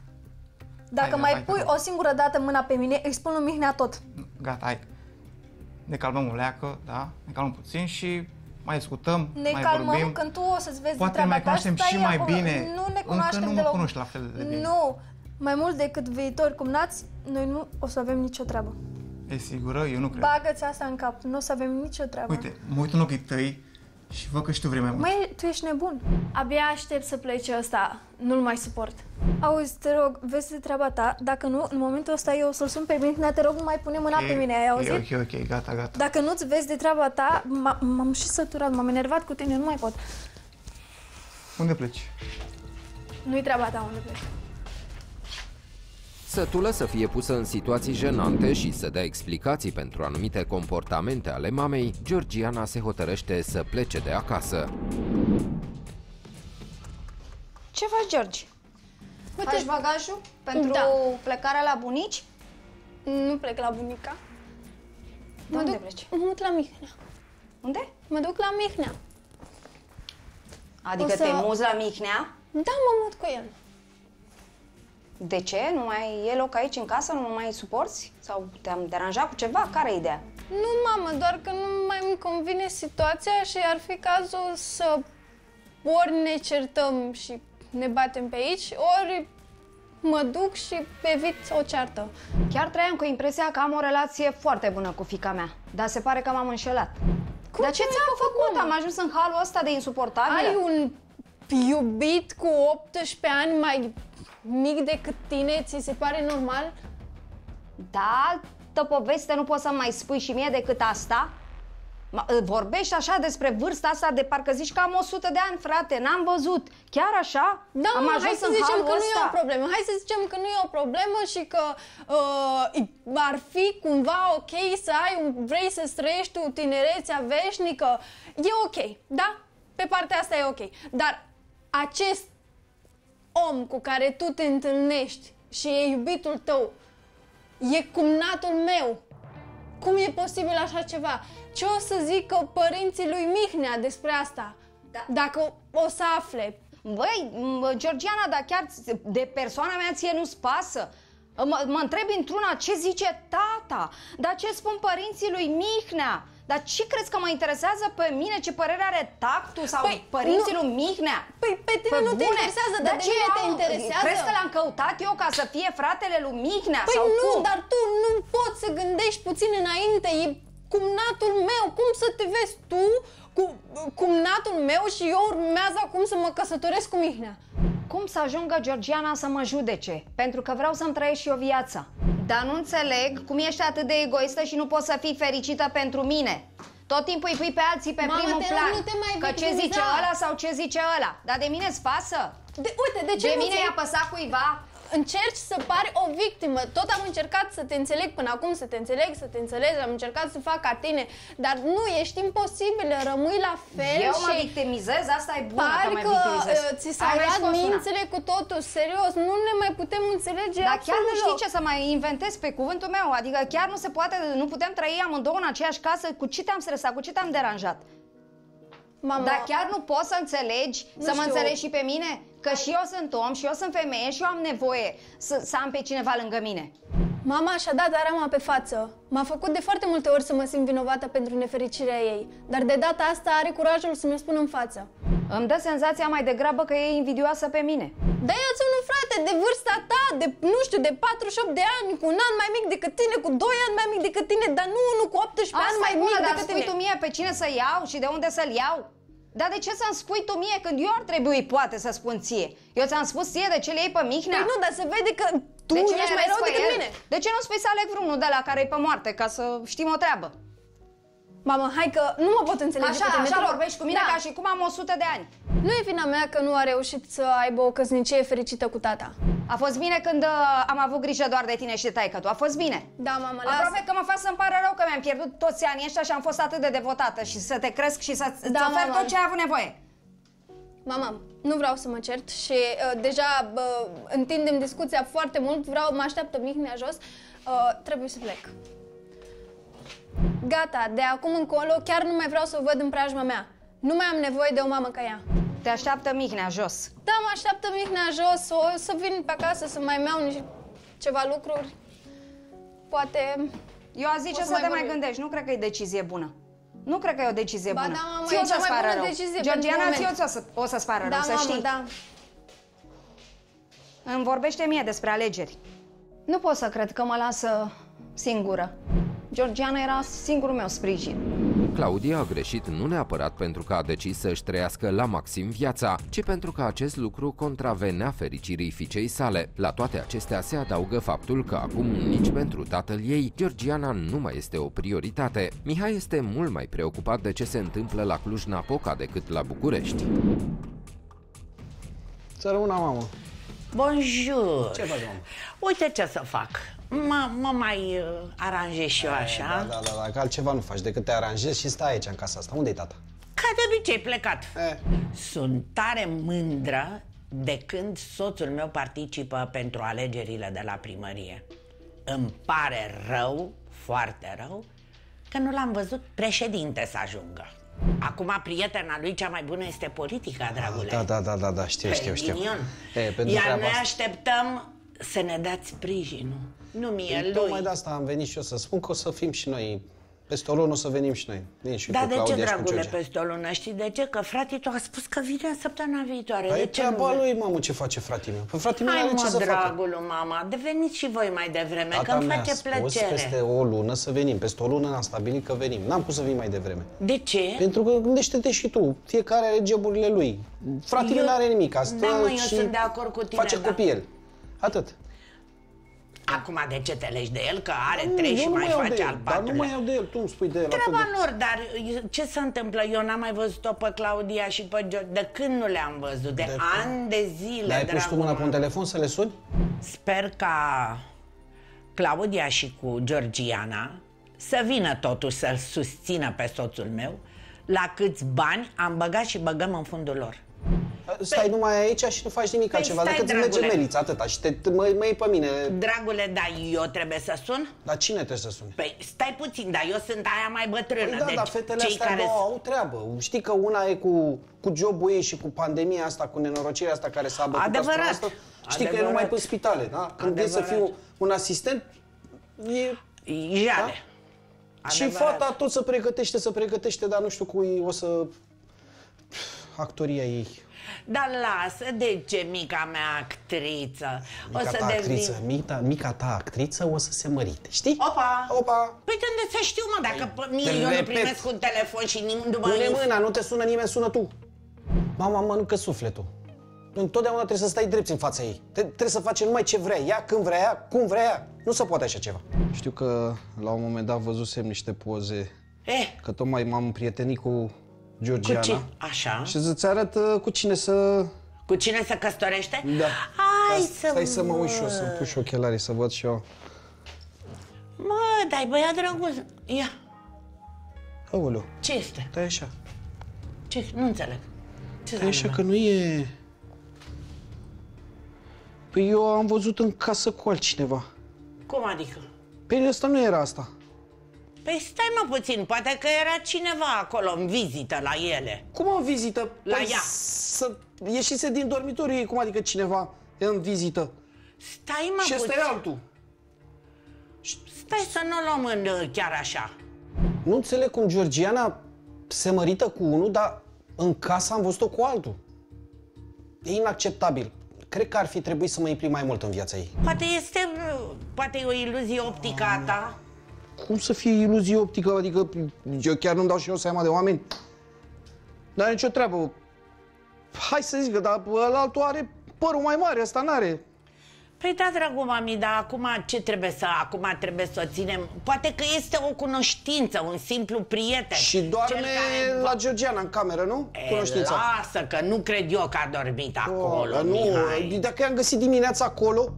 [SPEAKER 1] Dacă
[SPEAKER 6] Hai,
[SPEAKER 1] mai
[SPEAKER 6] hai,
[SPEAKER 1] pui
[SPEAKER 6] hai.
[SPEAKER 1] o singură dată mâna pe mine, îi spun lui Mihnea tot.
[SPEAKER 6] Gata, hai. Ne calmăm o leacă, da? Ne calmăm puțin și mai discutăm,
[SPEAKER 1] Ne
[SPEAKER 6] mai
[SPEAKER 1] calmăm
[SPEAKER 6] vorbim.
[SPEAKER 1] când tu o să-ți vezi
[SPEAKER 6] Poate
[SPEAKER 1] treaba
[SPEAKER 6] mai
[SPEAKER 1] ta
[SPEAKER 6] cunoaștem
[SPEAKER 1] stai
[SPEAKER 6] și mai
[SPEAKER 1] acolo.
[SPEAKER 6] bine.
[SPEAKER 1] Nu ne
[SPEAKER 6] Încă
[SPEAKER 1] cunoaștem
[SPEAKER 6] nu mă
[SPEAKER 1] deloc.
[SPEAKER 6] cunoști la fel de bine.
[SPEAKER 1] Nu. Mai mult decât viitori cumnați, noi nu o să avem nicio treabă.
[SPEAKER 6] E sigură? Eu nu cred.
[SPEAKER 1] Bagă-ți asta în cap, nu o să avem nicio treabă.
[SPEAKER 6] Uite, mă uit în ochii tăi și văd că și tu vrei mai mult.
[SPEAKER 1] Măi, tu ești nebun. Abia aștept să plece ăsta. Nu-l mai suport. Auzi, te rog, vezi de treaba ta. Dacă nu, în momentul ăsta eu o să-l sun pe Mihnea, te rog, nu mai pune mâna pe mine, ai auzit?
[SPEAKER 6] E ok, ok, gata, gata.
[SPEAKER 1] Dacă nu-ți vezi de treaba ta, m- m-am și săturat, m-am enervat cu tine, nu mai pot.
[SPEAKER 6] Unde pleci?
[SPEAKER 1] Nu-i treaba ta unde pleci.
[SPEAKER 8] Sătulă să fie pusă în situații jenante și să dea explicații pentru anumite comportamente ale mamei, Georgiana se hotărăște să plece de acasă.
[SPEAKER 3] Ce faci, George?
[SPEAKER 1] Uite,
[SPEAKER 3] Faci bagajul pentru
[SPEAKER 1] Da.
[SPEAKER 3] plecarea la bunici?
[SPEAKER 1] nu plec la bunica.
[SPEAKER 3] De unde pleci?
[SPEAKER 1] Mă duc la Mihnea.
[SPEAKER 3] Unde?
[SPEAKER 1] Mă duc la Mihnea.
[SPEAKER 3] Adică
[SPEAKER 1] O să-
[SPEAKER 3] te muzi la Mihnea?
[SPEAKER 1] Da, mă mut cu el.
[SPEAKER 3] De ce? Nu mai e loc aici în casă? Nu mă mai suporți? Sau te-am deranjat cu ceva? Care e ideea?
[SPEAKER 1] Nu, mamă, doar că nu mai îmi convine situația și ar fi cazul să ori ne certăm și ne batem pe aici, ori mă duc și evit o ceartă.
[SPEAKER 3] Chiar trăiam cu impresia că am o relație foarte bună cu fica mea, dar se pare că m-am înșelat.
[SPEAKER 1] Cum
[SPEAKER 3] dar ce
[SPEAKER 1] ce
[SPEAKER 3] ți-am
[SPEAKER 1] ai
[SPEAKER 3] făcut?
[SPEAKER 1] făcut,
[SPEAKER 3] Am ajuns în halul ăsta de insuportabil.
[SPEAKER 1] Ai un iubit cu 18 ani mai mic decât tine, ți se pare normal?
[SPEAKER 3] Da, altă poveste nu poți să mai spui și mie decât asta? Ma- Vorbești așa despre vârsta asta de parcă zici că am 100 de ani, frate, n-am văzut. Chiar așa?
[SPEAKER 1] Da,
[SPEAKER 3] am
[SPEAKER 1] mă,
[SPEAKER 3] ajuns
[SPEAKER 1] hai să
[SPEAKER 3] în
[SPEAKER 1] zicem
[SPEAKER 3] halul
[SPEAKER 1] că nu
[SPEAKER 3] ăsta.
[SPEAKER 1] e o problemă. Hai să zicem că nu e o problemă și că uh, ar fi cumva ok să ai un, vrei să trăiești tu tinerețea veșnică. E ok, da? Pe partea asta e ok. Dar acest om cu care tu te întâlnești și e iubitul tău, e cumnatul meu. Cum e posibil așa ceva? Ce o să zică părinții lui Mihnea despre asta?
[SPEAKER 3] Da.
[SPEAKER 1] Dacă o să afle.
[SPEAKER 3] Băi, m- Georgiana, dar chiar ți- de persoana mea ție nu-ți pasă? Mă, mă întrebi într-una ce zice tata, dar ce spun părinții lui Mihnea? Dar ce crezi că mă interesează pe mine? Ce părere are tactul sau
[SPEAKER 1] Păi,
[SPEAKER 3] părinții
[SPEAKER 1] nu-
[SPEAKER 3] lui Mihnea?
[SPEAKER 1] Păi pe tine nu te
[SPEAKER 3] bune,
[SPEAKER 1] interesează, dar de
[SPEAKER 3] ce
[SPEAKER 1] mine te
[SPEAKER 3] au-
[SPEAKER 1] interesează?
[SPEAKER 3] Crezi că l-am căutat eu ca să fie fratele lui Mihnea
[SPEAKER 1] Păi
[SPEAKER 3] sau
[SPEAKER 1] nu,
[SPEAKER 3] cum?
[SPEAKER 1] dar tu nu poți să gândești puțin înainte, e cumnatul meu, cum să te vezi tu cu cumnatul meu și eu urmează acum să mă căsătoresc cu Mihnea?
[SPEAKER 3] Cum să ajungă Georgiana să mă judece? Pentru că vreau să-mi trăiesc și eu viața. Dar nu înțeleg cum ești atât de egoistă și nu poți să fii fericită pentru mine. Tot timpul îi pui pe alții pe
[SPEAKER 1] Mama,
[SPEAKER 3] primul
[SPEAKER 1] te rog,
[SPEAKER 3] plan.
[SPEAKER 1] nu te mai
[SPEAKER 3] că ce
[SPEAKER 1] victimiza.
[SPEAKER 3] zice ăla sau ce zice ăla. Dar de mine îți pasă?
[SPEAKER 1] De, uite, de ce
[SPEAKER 3] De
[SPEAKER 1] nu
[SPEAKER 3] mine
[SPEAKER 1] ți-
[SPEAKER 3] i-a păsat cuiva?
[SPEAKER 1] Încerci să pari o victimă. Tot am încercat să te înțeleg până acum, să te înțeleg, să te înțelegi, am încercat să fac ca tine, dar nu, ești imposibil, rămâi la fel
[SPEAKER 3] Eu mă
[SPEAKER 1] și
[SPEAKER 3] victimizez, asta e bună că
[SPEAKER 1] pari
[SPEAKER 3] mă
[SPEAKER 1] că
[SPEAKER 3] victimizez.
[SPEAKER 1] uh, ți s-a
[SPEAKER 3] Ai mai
[SPEAKER 1] luat
[SPEAKER 3] scos una.
[SPEAKER 1] mințele cu totul, serios, nu ne mai putem înțelege
[SPEAKER 3] Dar chiar
[SPEAKER 1] absolut
[SPEAKER 3] nu știi
[SPEAKER 1] deloc.
[SPEAKER 3] ce să mai inventez pe cuvântul meu, adică chiar nu se poate, nu putem trăi amândouă în aceeași casă, cu ce te-am stresat, cu ce te-am deranjat?
[SPEAKER 1] Mama,
[SPEAKER 3] Dar chiar nu poți să înțelegi,
[SPEAKER 1] Nu
[SPEAKER 3] să mă
[SPEAKER 1] știu.
[SPEAKER 3] înțelegi și pe mine? Că și eu sunt om, și eu sunt femeie, și eu am nevoie să, să am pe cineva lângă mine.
[SPEAKER 1] Mama și-a dat arama pe față. M-a făcut de foarte multe ori să mă simt vinovată pentru nefericirea ei, dar de data asta are curajul să mi-o spună în față.
[SPEAKER 3] Îmi dă senzația mai degrabă că e invidioasă pe mine.
[SPEAKER 1] Dar eu un frate de vârsta ta, de, nu știu, de 48 de ani, cu un an mai mic decât tine, cu 2 ani mai mic decât tine, dar nu unul cu 18 ani
[SPEAKER 3] Asta
[SPEAKER 1] mai
[SPEAKER 3] e
[SPEAKER 1] mic
[SPEAKER 3] bună, dar
[SPEAKER 1] decât
[SPEAKER 3] spui
[SPEAKER 1] tine.
[SPEAKER 3] tu mie pe cine să iau și de unde să-l iau? Dar de ce să-mi spui tu mie când eu ar trebui poate să spun ție? Eu ți-am spus ție de ce le iei pe Mihnea?
[SPEAKER 1] Păi nu, dar se vede că tu
[SPEAKER 3] de ce le
[SPEAKER 1] ești mai
[SPEAKER 3] arăți
[SPEAKER 1] rău
[SPEAKER 3] pe
[SPEAKER 1] decât
[SPEAKER 3] el?
[SPEAKER 1] mine.
[SPEAKER 3] De ce nu spui să aleg vreunul de la care e pe moarte, ca să știm o treabă?
[SPEAKER 1] Mama, hai că nu mă pot înțelege
[SPEAKER 3] Așa,
[SPEAKER 1] pe tine.
[SPEAKER 3] așa
[SPEAKER 1] Tu-
[SPEAKER 3] vorbești cu mine
[SPEAKER 1] da.
[SPEAKER 3] ca și cum am 100 de ani.
[SPEAKER 1] Nu e vina mea că nu a reușit să aibă o căsnicie fericită cu tata.
[SPEAKER 3] A fost bine când uh, am avut grijă doar de tine și de taică tu. A fost bine.
[SPEAKER 1] Da, mama, lasă.
[SPEAKER 3] Aproape că mă fac să-mi pare rău că mi-am pierdut toți anii ăștia și am fost atât de devotată și să te cresc și să-ți
[SPEAKER 1] Da,
[SPEAKER 3] ofer
[SPEAKER 1] mama.
[SPEAKER 3] tot ce ai avut nevoie.
[SPEAKER 1] Mama, nu vreau să mă cert și uh, deja uh, întindem discuția foarte mult, vreau, mă așteaptă Mihnea jos, uh, trebuie să plec. Gata, de acum încolo chiar nu mai vreau să o văd în preajma mea. Nu mai am nevoie de o mamă ca ea.
[SPEAKER 3] Te așteaptă Mihnea jos.
[SPEAKER 1] Da, mă așteaptă Mihnea jos, o să vin pe acasă să mai iau niște ceva lucruri, poate...
[SPEAKER 3] Eu aș zice
[SPEAKER 1] O să
[SPEAKER 3] să,
[SPEAKER 1] mai
[SPEAKER 3] te mai
[SPEAKER 1] vorbim.
[SPEAKER 3] gândești, nu cred că e decizie bună. Nu cred că e o decizie
[SPEAKER 1] Ba
[SPEAKER 3] bună.
[SPEAKER 1] da, mamă,
[SPEAKER 3] Ție
[SPEAKER 1] e
[SPEAKER 3] o
[SPEAKER 1] cea
[SPEAKER 3] să-ți
[SPEAKER 1] mai
[SPEAKER 3] pară
[SPEAKER 1] bună
[SPEAKER 3] rău.
[SPEAKER 1] decizie
[SPEAKER 3] Georgiana,
[SPEAKER 1] pentru
[SPEAKER 3] ție o
[SPEAKER 1] moment.
[SPEAKER 3] să, o să-ți pară
[SPEAKER 1] Da,
[SPEAKER 3] rău, să
[SPEAKER 1] mamă,
[SPEAKER 3] știi.
[SPEAKER 1] da.
[SPEAKER 3] Îmi vorbește mie despre alegeri. Nu pot să cred că mă lasă singură. Georgiana era singurul meu sprijin.
[SPEAKER 8] Claudia a greșit nu neapărat pentru că a decis să-și trăiască la maxim viața, ci pentru că acest lucru contravenea fericirii fiicei sale. La toate acestea se adaugă faptul că acum nici pentru tatăl ei, Georgiana nu mai este o prioritate. Mihai este mult mai preocupat de ce se întâmplă la Cluj-Napoca decât la București.
[SPEAKER 10] Să rămână, mamă.
[SPEAKER 11] Bonjour!
[SPEAKER 10] Ce faci, mamă?
[SPEAKER 11] Uite ce să fac. Mă, mă mai uh, aranjez și eu așa.
[SPEAKER 10] Da, da, da, da, că altceva nu faci decât te aranjezi și stai aici în casa asta. Unde-i tata?
[SPEAKER 11] Ca de obicei, plecat.
[SPEAKER 10] E.
[SPEAKER 11] Sunt tare mândră de când soțul meu participă pentru alegerile de la primărie. Îmi pare rău, foarte rău, că nu l-am văzut președinte să ajungă. Acum prietena lui cea mai bună este politica, dragule.
[SPEAKER 10] Da, da, da, da, da, știu, știu, știu.
[SPEAKER 11] Ghinion.
[SPEAKER 10] E, pentru
[SPEAKER 11] Iar
[SPEAKER 10] treaba
[SPEAKER 11] noi
[SPEAKER 10] asta.
[SPEAKER 11] așteptăm să ne dați sprijinul. Nu mie,
[SPEAKER 10] Păi,
[SPEAKER 11] lui.
[SPEAKER 10] Tocmai de asta am venit și eu să spun că o să fim și noi. Peste o lună o să venim și noi. Vin și
[SPEAKER 11] Dar
[SPEAKER 10] cu
[SPEAKER 11] de ce,
[SPEAKER 10] Claudia și cu
[SPEAKER 11] dragule,
[SPEAKER 10] George.
[SPEAKER 11] peste o lună? Știi de ce? Că fratele tu a spus că vine săptămâna viitoare.
[SPEAKER 10] Păi
[SPEAKER 11] de
[SPEAKER 10] e
[SPEAKER 11] ce
[SPEAKER 10] treaba
[SPEAKER 11] nu?
[SPEAKER 10] lui, mamă, ce face fratele meu. Păi fratele meu
[SPEAKER 11] Hai
[SPEAKER 10] are ce
[SPEAKER 11] mă,
[SPEAKER 10] să facă.
[SPEAKER 11] dragul mama, deveniți și voi mai devreme, că
[SPEAKER 10] Tata
[SPEAKER 11] îmi
[SPEAKER 10] mi-a
[SPEAKER 11] face
[SPEAKER 10] spus
[SPEAKER 11] plăcere.
[SPEAKER 10] peste o lună să venim. Peste o lună am stabilit că venim. N-am pus să vin mai devreme.
[SPEAKER 11] De ce?
[SPEAKER 10] Pentru că gândește-te și tu. Fiecare are geburile lui. Fratele
[SPEAKER 11] Eu-
[SPEAKER 10] nu are nimic. Asta
[SPEAKER 11] Da, mă, eu
[SPEAKER 10] și
[SPEAKER 11] sunt de acord cu tine,
[SPEAKER 10] Face
[SPEAKER 11] da.
[SPEAKER 10] copii el. Atât.
[SPEAKER 11] Acum de ce te legi de el? Că are
[SPEAKER 10] Nu,
[SPEAKER 11] trei
[SPEAKER 10] eu
[SPEAKER 11] și
[SPEAKER 10] nu
[SPEAKER 11] mai
[SPEAKER 10] iau de
[SPEAKER 11] face
[SPEAKER 10] el,
[SPEAKER 11] al
[SPEAKER 10] Dar nu
[SPEAKER 11] patrulea.
[SPEAKER 10] mai iau de el. Tu îmi spui de el. atât
[SPEAKER 11] Treaba
[SPEAKER 10] de-
[SPEAKER 11] lor, dar ce se întâmplă? Eu n-am mai văzut-o pe Claudia și pe George. De când nu le-am văzut? De,
[SPEAKER 10] De
[SPEAKER 11] ani de zile,
[SPEAKER 10] Dar ai pus tu
[SPEAKER 11] dragul
[SPEAKER 10] mâna pe un
[SPEAKER 11] meu.
[SPEAKER 10] telefon să le suni?
[SPEAKER 11] Sper ca Claudia și cu Georgiana să vină totuși să-l susțină pe soțul meu la câți bani am băgat și băgăm în fundul lor.
[SPEAKER 10] Stai numai aici și nu faci nimic
[SPEAKER 11] Păi
[SPEAKER 10] altceva
[SPEAKER 11] stai,
[SPEAKER 10] decât îmi merge
[SPEAKER 11] dragule.
[SPEAKER 10] melița, atâta. Și te, te mă, mă iei pe mine.
[SPEAKER 11] Dragule, dar eu trebuie să sun?
[SPEAKER 10] Dar cine trebuie să suni?
[SPEAKER 11] Păi stai puțin, dar eu sunt aia mai bătrână.
[SPEAKER 10] Păi da,
[SPEAKER 11] deci
[SPEAKER 10] dar fetele
[SPEAKER 11] cei
[SPEAKER 10] astea
[SPEAKER 11] care...
[SPEAKER 10] două au treabă. Știi că una e cu, cu jobul ei și cu pandemia asta, cu nenorocirea asta care s-a bătut
[SPEAKER 11] Adevărat.
[SPEAKER 10] asupra noastră. Știi că e
[SPEAKER 11] Adevărat.
[SPEAKER 10] numai pe spitale, da? Când e să
[SPEAKER 11] Adevărat.
[SPEAKER 10] fiu un asistent, e...
[SPEAKER 11] Jale.
[SPEAKER 10] Și
[SPEAKER 11] Adevărat.
[SPEAKER 10] fata tot se pregătește, se pregătește, dar nu știu cui o să... Actoria ei.
[SPEAKER 11] Dar lasă, de ce mica mea actriță?
[SPEAKER 10] Mica
[SPEAKER 11] o să
[SPEAKER 10] ta
[SPEAKER 11] devin...
[SPEAKER 10] actriță, mica, mica ta actriță o să se mărite, știi?
[SPEAKER 11] Opa!
[SPEAKER 10] Opa!
[SPEAKER 11] Păi de unde să știu, mă, dacă pe mie
[SPEAKER 10] te
[SPEAKER 11] eu nu
[SPEAKER 10] repet.
[SPEAKER 11] primesc un telefon și nimeni nu mă...
[SPEAKER 10] Pune
[SPEAKER 11] inf-
[SPEAKER 10] mâna, nu te sună nimeni, sună tu. Mama mănâncă sufletul. Întotdeauna trebuie să stai drept în fața ei. Te- Trebuie să face numai ce vrea ea, când vrea ea, cum vrea ea. Nu se poate așa ceva. Știu că la un moment dat văzusem niște poze,
[SPEAKER 11] Eh,
[SPEAKER 10] că tocmai m-am împrietenit cu
[SPEAKER 11] cu
[SPEAKER 10] Georgiana.
[SPEAKER 11] ce? Așa?
[SPEAKER 10] Și să-ți arăt uh, cu cine să...
[SPEAKER 11] Cu cine se căsătorește?
[SPEAKER 10] Da.
[SPEAKER 11] Hai
[SPEAKER 10] Da,
[SPEAKER 11] să
[SPEAKER 10] Stai să mă uit și eu,
[SPEAKER 11] văd.
[SPEAKER 10] să-mi pun și ochelarii, să văd și eu.
[SPEAKER 11] Mă, dai băiat drăguț. Ia,
[SPEAKER 10] Aoleu,
[SPEAKER 11] ce este?
[SPEAKER 10] stai așa.
[SPEAKER 11] Ce? Nu înțeleg. Ce
[SPEAKER 10] Stai așa că nu e... Păi eu am văzut în casă cu altcineva.
[SPEAKER 11] Cum adică?
[SPEAKER 10] Păi ăsta nu era asta.
[SPEAKER 11] Păi stai mă puțin, poate că era cineva acolo în vizită la ele.
[SPEAKER 10] Cum în vizită?
[SPEAKER 11] La
[SPEAKER 10] Păi
[SPEAKER 11] ea.
[SPEAKER 10] Să ieșise din dormitoriu ei, cum adică cineva e în vizită?
[SPEAKER 11] Stai mă
[SPEAKER 10] și ăsta
[SPEAKER 11] puțin.
[SPEAKER 10] e altul.
[SPEAKER 11] Stai să nu luăm în uh, chiar așa.
[SPEAKER 10] Nu înțeleg cum Georgiana se mărită cu unul, dar în casă am văzut-o cu altul. E inacceptabil. Cred că ar fi trebuit să mă implic mai mult în viața ei.
[SPEAKER 11] Poate este, uh, poate e o iluzie optică a ta.
[SPEAKER 10] Cum să fie iluzie optică? Adică eu chiar nu-mi dau și eu seama de oameni. Dar nicio treabă. Hai să zic că, dar ăla altul are părul mai mare, ăsta n-are.
[SPEAKER 11] Păi da, dragul mami, dar acum ce trebuie să, acum trebuie să o ținem? Poate că este o cunoștință, un simplu prieten.
[SPEAKER 10] Și doarme
[SPEAKER 11] Cel care...
[SPEAKER 10] la Georgiana în cameră, nu?
[SPEAKER 11] E,
[SPEAKER 10] Cunoștința.
[SPEAKER 11] lasă, că nu cred eu că a dormit acolo,
[SPEAKER 10] Oh, nu,
[SPEAKER 11] Mihai.
[SPEAKER 10] dacă i-am găsit dimineața acolo,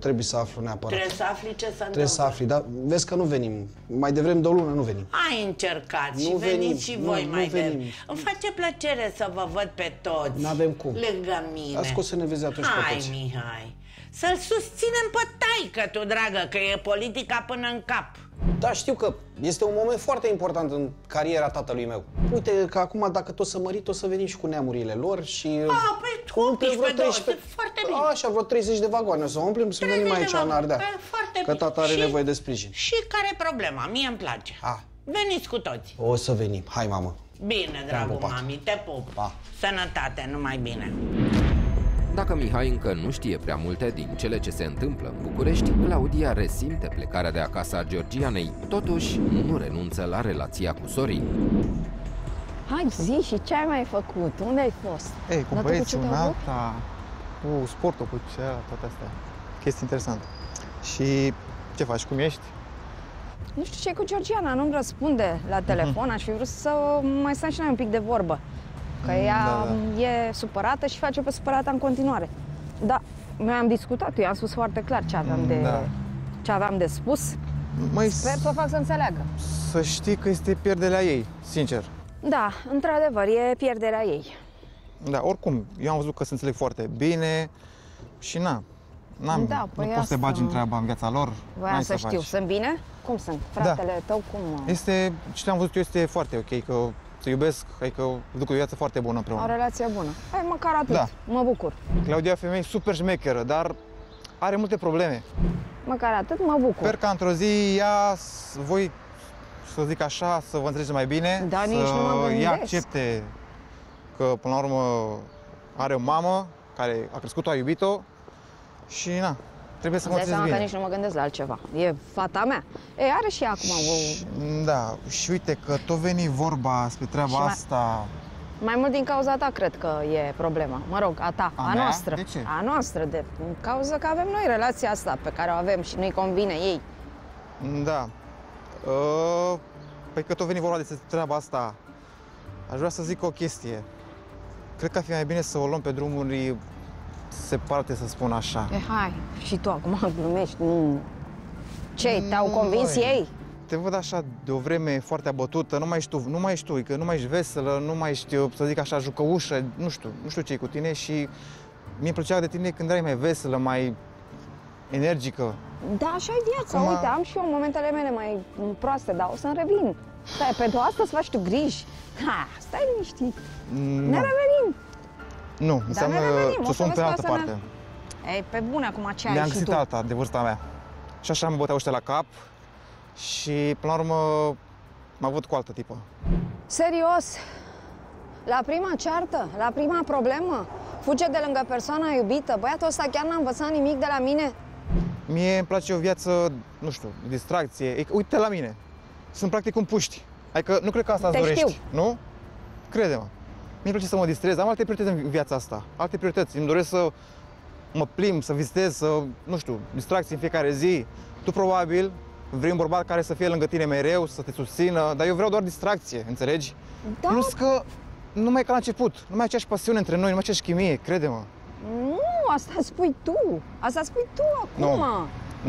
[SPEAKER 10] trebuie să aflu neapărat.
[SPEAKER 11] Trebuie să afli ce se
[SPEAKER 10] Trebuie
[SPEAKER 11] întâmplă.
[SPEAKER 10] să afli, dar vezi că nu venim. Mai devreme de o lună nu venim.
[SPEAKER 11] Hai încercați și
[SPEAKER 10] Nu
[SPEAKER 11] veniți
[SPEAKER 10] venim,
[SPEAKER 11] și
[SPEAKER 10] nu,
[SPEAKER 11] voi
[SPEAKER 10] nu
[SPEAKER 11] mai
[SPEAKER 10] venim.
[SPEAKER 11] venim. Îmi face plăcere să vă văd pe toți.
[SPEAKER 10] N-avem cum.
[SPEAKER 11] Lângă mine.
[SPEAKER 10] Las că o să ne vezi atunci pe
[SPEAKER 11] Hai,
[SPEAKER 10] toți.
[SPEAKER 11] Mihai. Să-l susținem pe taică tu, dragă, că e politica până în cap.
[SPEAKER 10] Da, știu că este un moment foarte important în cariera tatălui meu. Uite că acum, dacă tot să mărit, o să venim și cu neamurile lor și...
[SPEAKER 11] A, păi,
[SPEAKER 10] umplem
[SPEAKER 11] 18, 20, foarte bine.
[SPEAKER 10] Așa, vreo 30 de vagoane o să umplem să
[SPEAKER 11] 30
[SPEAKER 10] venim
[SPEAKER 11] de
[SPEAKER 10] aici în
[SPEAKER 11] vagoane.
[SPEAKER 10] Ardea.
[SPEAKER 11] Păi, foarte
[SPEAKER 10] Că
[SPEAKER 11] bine.
[SPEAKER 10] tata are
[SPEAKER 11] Și-
[SPEAKER 10] nevoie de sprijin.
[SPEAKER 11] Și care e problema? Mie îmi place.
[SPEAKER 10] A.
[SPEAKER 11] Veniți cu toți.
[SPEAKER 10] O să venim. Hai, mamă.
[SPEAKER 11] Bine, dragul
[SPEAKER 10] pupat.
[SPEAKER 11] mami, te pup.
[SPEAKER 10] Pa.
[SPEAKER 11] Sănătate, numai bine.
[SPEAKER 8] Dacă Mihai încă nu știe prea multe din cele ce se întâmplă în București, Claudia resimte plecarea de acasă a Georgianei, totuși nu renunță la relația cu Sorin.
[SPEAKER 3] Hai, zi și ce ai mai făcut? Unde ai fost?
[SPEAKER 6] Ei, cu
[SPEAKER 3] Dar tu
[SPEAKER 6] băieții,
[SPEAKER 3] ce te-au
[SPEAKER 6] una
[SPEAKER 3] rupt?
[SPEAKER 6] alta, cu sportul, cu ce, toate astea. Chestii interesante. Și ce faci, cum ești?
[SPEAKER 3] Nu știu ce e cu Georgiana, nu-mi răspunde la telefon. Aș fi vrut să mai stăm și noi un pic de vorbă. Că ea
[SPEAKER 6] da,
[SPEAKER 3] e supărată și face pe supărată în continuare. Da, noi am discutat, eu am spus foarte clar ce aveam de,
[SPEAKER 6] Da.
[SPEAKER 3] ce aveam de spus.
[SPEAKER 6] Mai
[SPEAKER 3] Sper să o fac să înțeleagă.
[SPEAKER 6] să știi că este pierderea ei, sincer.
[SPEAKER 3] Da, într-adevăr, e pierderea ei.
[SPEAKER 6] Da, oricum, eu am văzut că se înțeleg foarte bine și na, n-am,
[SPEAKER 3] Da, păi
[SPEAKER 6] nu poți să te bagi
[SPEAKER 3] asta-
[SPEAKER 6] în treaba în viața lor.
[SPEAKER 3] Voiam
[SPEAKER 6] n-ai
[SPEAKER 3] să știu,
[SPEAKER 6] faci.
[SPEAKER 3] sunt bine? Cum sunt? Fratele tău, cum...
[SPEAKER 6] Este, ce am văzut eu este foarte ok, că se iubesc, adică duc o viață foarte bună
[SPEAKER 3] O
[SPEAKER 6] împreună.
[SPEAKER 3] relație bună. Hai, măcar atât.
[SPEAKER 6] Da.
[SPEAKER 3] Mă bucur.
[SPEAKER 6] Claudia e o femeie super șmecheră, dar are multe probleme.
[SPEAKER 3] Măcar atât, mă bucur.
[SPEAKER 6] Sper că într-o zi ea, s- voi, să zic așa, să vă înțelegeți mai bine,
[SPEAKER 3] Da,
[SPEAKER 6] să
[SPEAKER 3] nici nu mă
[SPEAKER 6] ea
[SPEAKER 3] gândesc.
[SPEAKER 6] accepte că, până la urmă, are o mamă care a crescut-o, a iubit-o și, na, trebuie să
[SPEAKER 3] Îți
[SPEAKER 6] vă
[SPEAKER 3] dai seama
[SPEAKER 6] înțelegeți
[SPEAKER 3] că
[SPEAKER 6] bine.
[SPEAKER 3] nici nu mă gândesc la altceva. E fata mea. E, are și ea acum o...
[SPEAKER 6] Da, și uite că tot veni vorba despre treaba
[SPEAKER 3] Și mai-
[SPEAKER 6] asta.
[SPEAKER 3] Mai mult din cauza ta cred că e problema. Mă rog, a ta,
[SPEAKER 6] A
[SPEAKER 3] a,
[SPEAKER 6] mea?
[SPEAKER 3] noastră.
[SPEAKER 6] De ce?
[SPEAKER 3] A noastră, de din cauza că avem noi relația asta pe care o avem și nu-i convine ei.
[SPEAKER 6] Da. Uh, păi că tot veni vorba despre treaba asta, aș vrea să zic o chestie. Cred că ar fi mai bine să o luăm pe drumuri separate, să spun așa.
[SPEAKER 3] E, hai, și tu acum glumești, nu... Ce, te-au
[SPEAKER 6] Nu,
[SPEAKER 3] convins
[SPEAKER 6] măi.
[SPEAKER 3] ei?
[SPEAKER 6] Te văd așa de o vreme foarte abătută, nu mai ești tu, nu mai ești tu, că nu mai ești veselă, nu mai ești, să zic așa, jucăușă, nu știu, nu știu ce e cu tine și mie îmi plăcea de tine când erai mai veselă, mai energică.
[SPEAKER 3] Da, așa e viața.
[SPEAKER 6] Acum-
[SPEAKER 3] Uite, am și eu momentele mele mai proaste, dar o să-mi revin. Stai, pentru asta să faci tu griji. Ha, stai liniștit. Ne
[SPEAKER 6] Nu,
[SPEAKER 3] revenim.
[SPEAKER 6] Nu înseamnă
[SPEAKER 3] ne revenim, o
[SPEAKER 6] să o
[SPEAKER 3] să
[SPEAKER 6] sun pe
[SPEAKER 3] vezi
[SPEAKER 6] altă
[SPEAKER 3] că o să ne-
[SPEAKER 6] parte.
[SPEAKER 3] Ei, pe bune acum ce ai
[SPEAKER 6] Mi-am
[SPEAKER 3] și
[SPEAKER 6] găsit
[SPEAKER 3] tu.
[SPEAKER 6] alta de vârsta mea. Și așa mă băteau ăștia la cap și până la urmă mă văd cu altă tipă.
[SPEAKER 3] Serios? La prima ceartă? La prima problemă? Fuge de lângă persoana iubită? Băiatul ăsta chiar n-a învățat nimic de la mine?
[SPEAKER 6] Mie îmi place o viață, nu știu, distracție. E, uite la mine. Sunt practic un puști. Adică nu cred că asta îți
[SPEAKER 3] Te
[SPEAKER 6] dorești,
[SPEAKER 3] știu.
[SPEAKER 6] nu? Crede-mă. Mie îmi place să mă distrez, am alte priorități în viața asta. Alte priorități. Îmi doresc să mă plimb, să vizitez, să, nu știu, distracții în fiecare zi. Tu probabil vrei un bărbat care să fie lângă tine mereu, să te susțină, dar eu vreau doar distracție, înțelegi?
[SPEAKER 3] Da.
[SPEAKER 6] Plus că nu mai e ca la început, nu mai e aceeași pasiune între noi, nu mai e aceeași chimie, crede-mă.
[SPEAKER 3] Nu, asta spui tu. Asta spui tu acum.
[SPEAKER 6] Nu.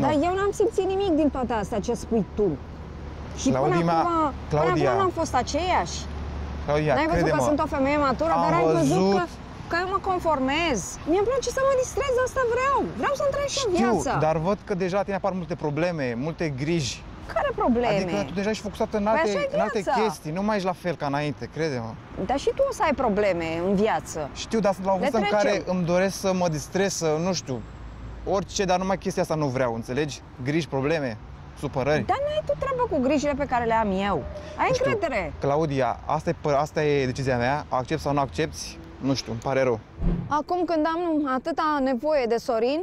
[SPEAKER 3] Dar
[SPEAKER 6] Nu.
[SPEAKER 3] eu n-am simțit nimic din toate astea ce spui tu. Și
[SPEAKER 6] Claudia,
[SPEAKER 3] până acum, până
[SPEAKER 6] Claudia.
[SPEAKER 3] acum n-am fost aceeași.
[SPEAKER 6] Claudia,
[SPEAKER 3] N-ai văzut că
[SPEAKER 6] crede-mă,
[SPEAKER 3] sunt o femeie matură,
[SPEAKER 6] am
[SPEAKER 3] dar ai văzut
[SPEAKER 6] văzut.
[SPEAKER 3] că, că eu mă conformez. Mie îmi place să mă distrez, asta vreau. Vreau să-mi trăiesc și
[SPEAKER 6] Știu,
[SPEAKER 3] viața.
[SPEAKER 6] dar văd că deja tine apar multe probleme, multe griji.
[SPEAKER 3] Care probleme?
[SPEAKER 6] Adică tu deja ești focusată în
[SPEAKER 3] Păi
[SPEAKER 6] alte,
[SPEAKER 3] așa e
[SPEAKER 6] în alte
[SPEAKER 3] viața.
[SPEAKER 6] chestii, nu mai ești la fel ca înainte, crede-mă.
[SPEAKER 3] Dar și tu o să ai probleme în viață.
[SPEAKER 6] Știu, dar sunt la o
[SPEAKER 3] Le
[SPEAKER 6] vârstă în
[SPEAKER 3] trecem.
[SPEAKER 6] care îmi doresc să mă distrez, să, nu știu, orice, dar numai chestia asta nu vreau, înțelegi? Griji, probleme, supărări.
[SPEAKER 3] Dar n-ai tu treabă cu grijile pe care le am eu. Ai
[SPEAKER 6] Nu știu,
[SPEAKER 3] încredere.
[SPEAKER 6] Claudia, asta e, pă- asta e decizia mea, accept sau nu accepti, nu știu, îmi pare rău.
[SPEAKER 3] Acum când am atâta nevoie de Sorin,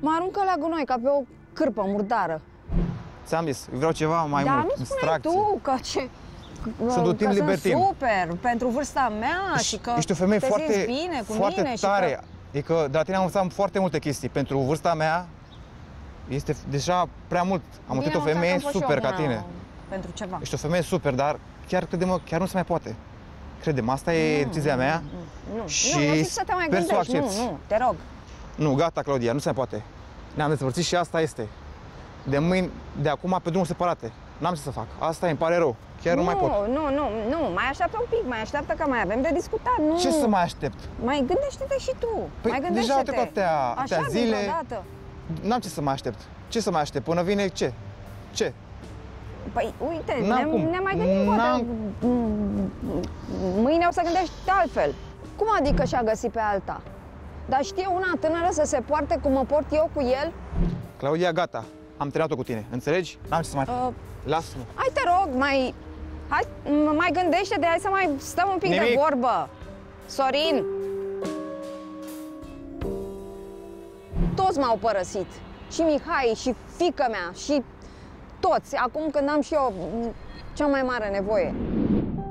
[SPEAKER 3] mă aruncă la gunoi ca pe o cârpă murdară.
[SPEAKER 6] Ți-am zis, eu vreau ceva mai
[SPEAKER 3] Dar
[SPEAKER 6] mult,
[SPEAKER 3] nu spuneai
[SPEAKER 6] distracție.
[SPEAKER 3] tu că ce...
[SPEAKER 6] Sunt un timp
[SPEAKER 3] că
[SPEAKER 6] libertin.
[SPEAKER 3] sunt super pentru vârsta mea și că
[SPEAKER 6] Ești o femeie
[SPEAKER 3] te
[SPEAKER 6] foarte,
[SPEAKER 3] simți bine cu
[SPEAKER 6] foarte
[SPEAKER 3] mine
[SPEAKER 6] tare.
[SPEAKER 3] și că...
[SPEAKER 6] Adică de la tine am învățat foarte multe chestii. Pentru vârsta mea este deja prea mult. Am
[SPEAKER 3] Bine,
[SPEAKER 6] întâlnit o
[SPEAKER 3] am înțeles
[SPEAKER 6] femeie
[SPEAKER 3] că am fost și eu
[SPEAKER 6] super ca
[SPEAKER 3] bună
[SPEAKER 6] tine.
[SPEAKER 3] Pentru ceva.
[SPEAKER 6] Ești o femeie super, dar chiar crede-mă, chiar nu se mai poate. Crede-mă, asta e decizia mea.
[SPEAKER 3] Nu,
[SPEAKER 6] Și
[SPEAKER 3] nu, eu zic să te mai
[SPEAKER 6] sper să o
[SPEAKER 3] gândești. Nu,
[SPEAKER 6] accepti.
[SPEAKER 3] nu, te rog.
[SPEAKER 6] Nu, gata, Claudia, nu se mai poate. Ne-am despărțit și asta este. De mâini, de acum, pe drumuri separate. N-am ce să fac. Asta îmi pare rău. Chiar nu, mai pot.
[SPEAKER 3] Nu, nu, nu, mai așteaptă un pic, mai așteaptă că mai avem de discutat. Nu.
[SPEAKER 6] Ce să mai aștept?
[SPEAKER 3] Mai gândește-te și tu.
[SPEAKER 6] Păi
[SPEAKER 3] mai
[SPEAKER 6] deja
[SPEAKER 3] gândește-te.
[SPEAKER 6] au trecut atâtea, atâtea
[SPEAKER 3] Așa,
[SPEAKER 6] zile.
[SPEAKER 3] dintr-o dată.
[SPEAKER 6] N-am ce să mai aștept. Ce să mai aștept? Până vine ce? Ce?
[SPEAKER 3] Păi, uite,
[SPEAKER 6] N-am
[SPEAKER 3] ne,
[SPEAKER 6] cum.
[SPEAKER 3] ne mai gândim, poate,
[SPEAKER 6] N-am-
[SPEAKER 3] m- mâine o să gândești altfel. Cum adică și-a găsit pe alta? Dar știe una tânără să se poarte cum mă port eu cu el?
[SPEAKER 6] Claudia, gata. Am terminat-o cu tine. Înțelegi? N-am ce să mai...
[SPEAKER 3] Uh,
[SPEAKER 6] Lasă-mă.
[SPEAKER 3] hai te rog, mai... Hai, m- mai gândește de hai să mai stăm un pic de
[SPEAKER 6] Nimic.
[SPEAKER 3] vorbă. Sorin! Toți m-au părăsit. Și Mihai, și fică mea, și toți. Acum când am și eu m, cea mai mare nevoie.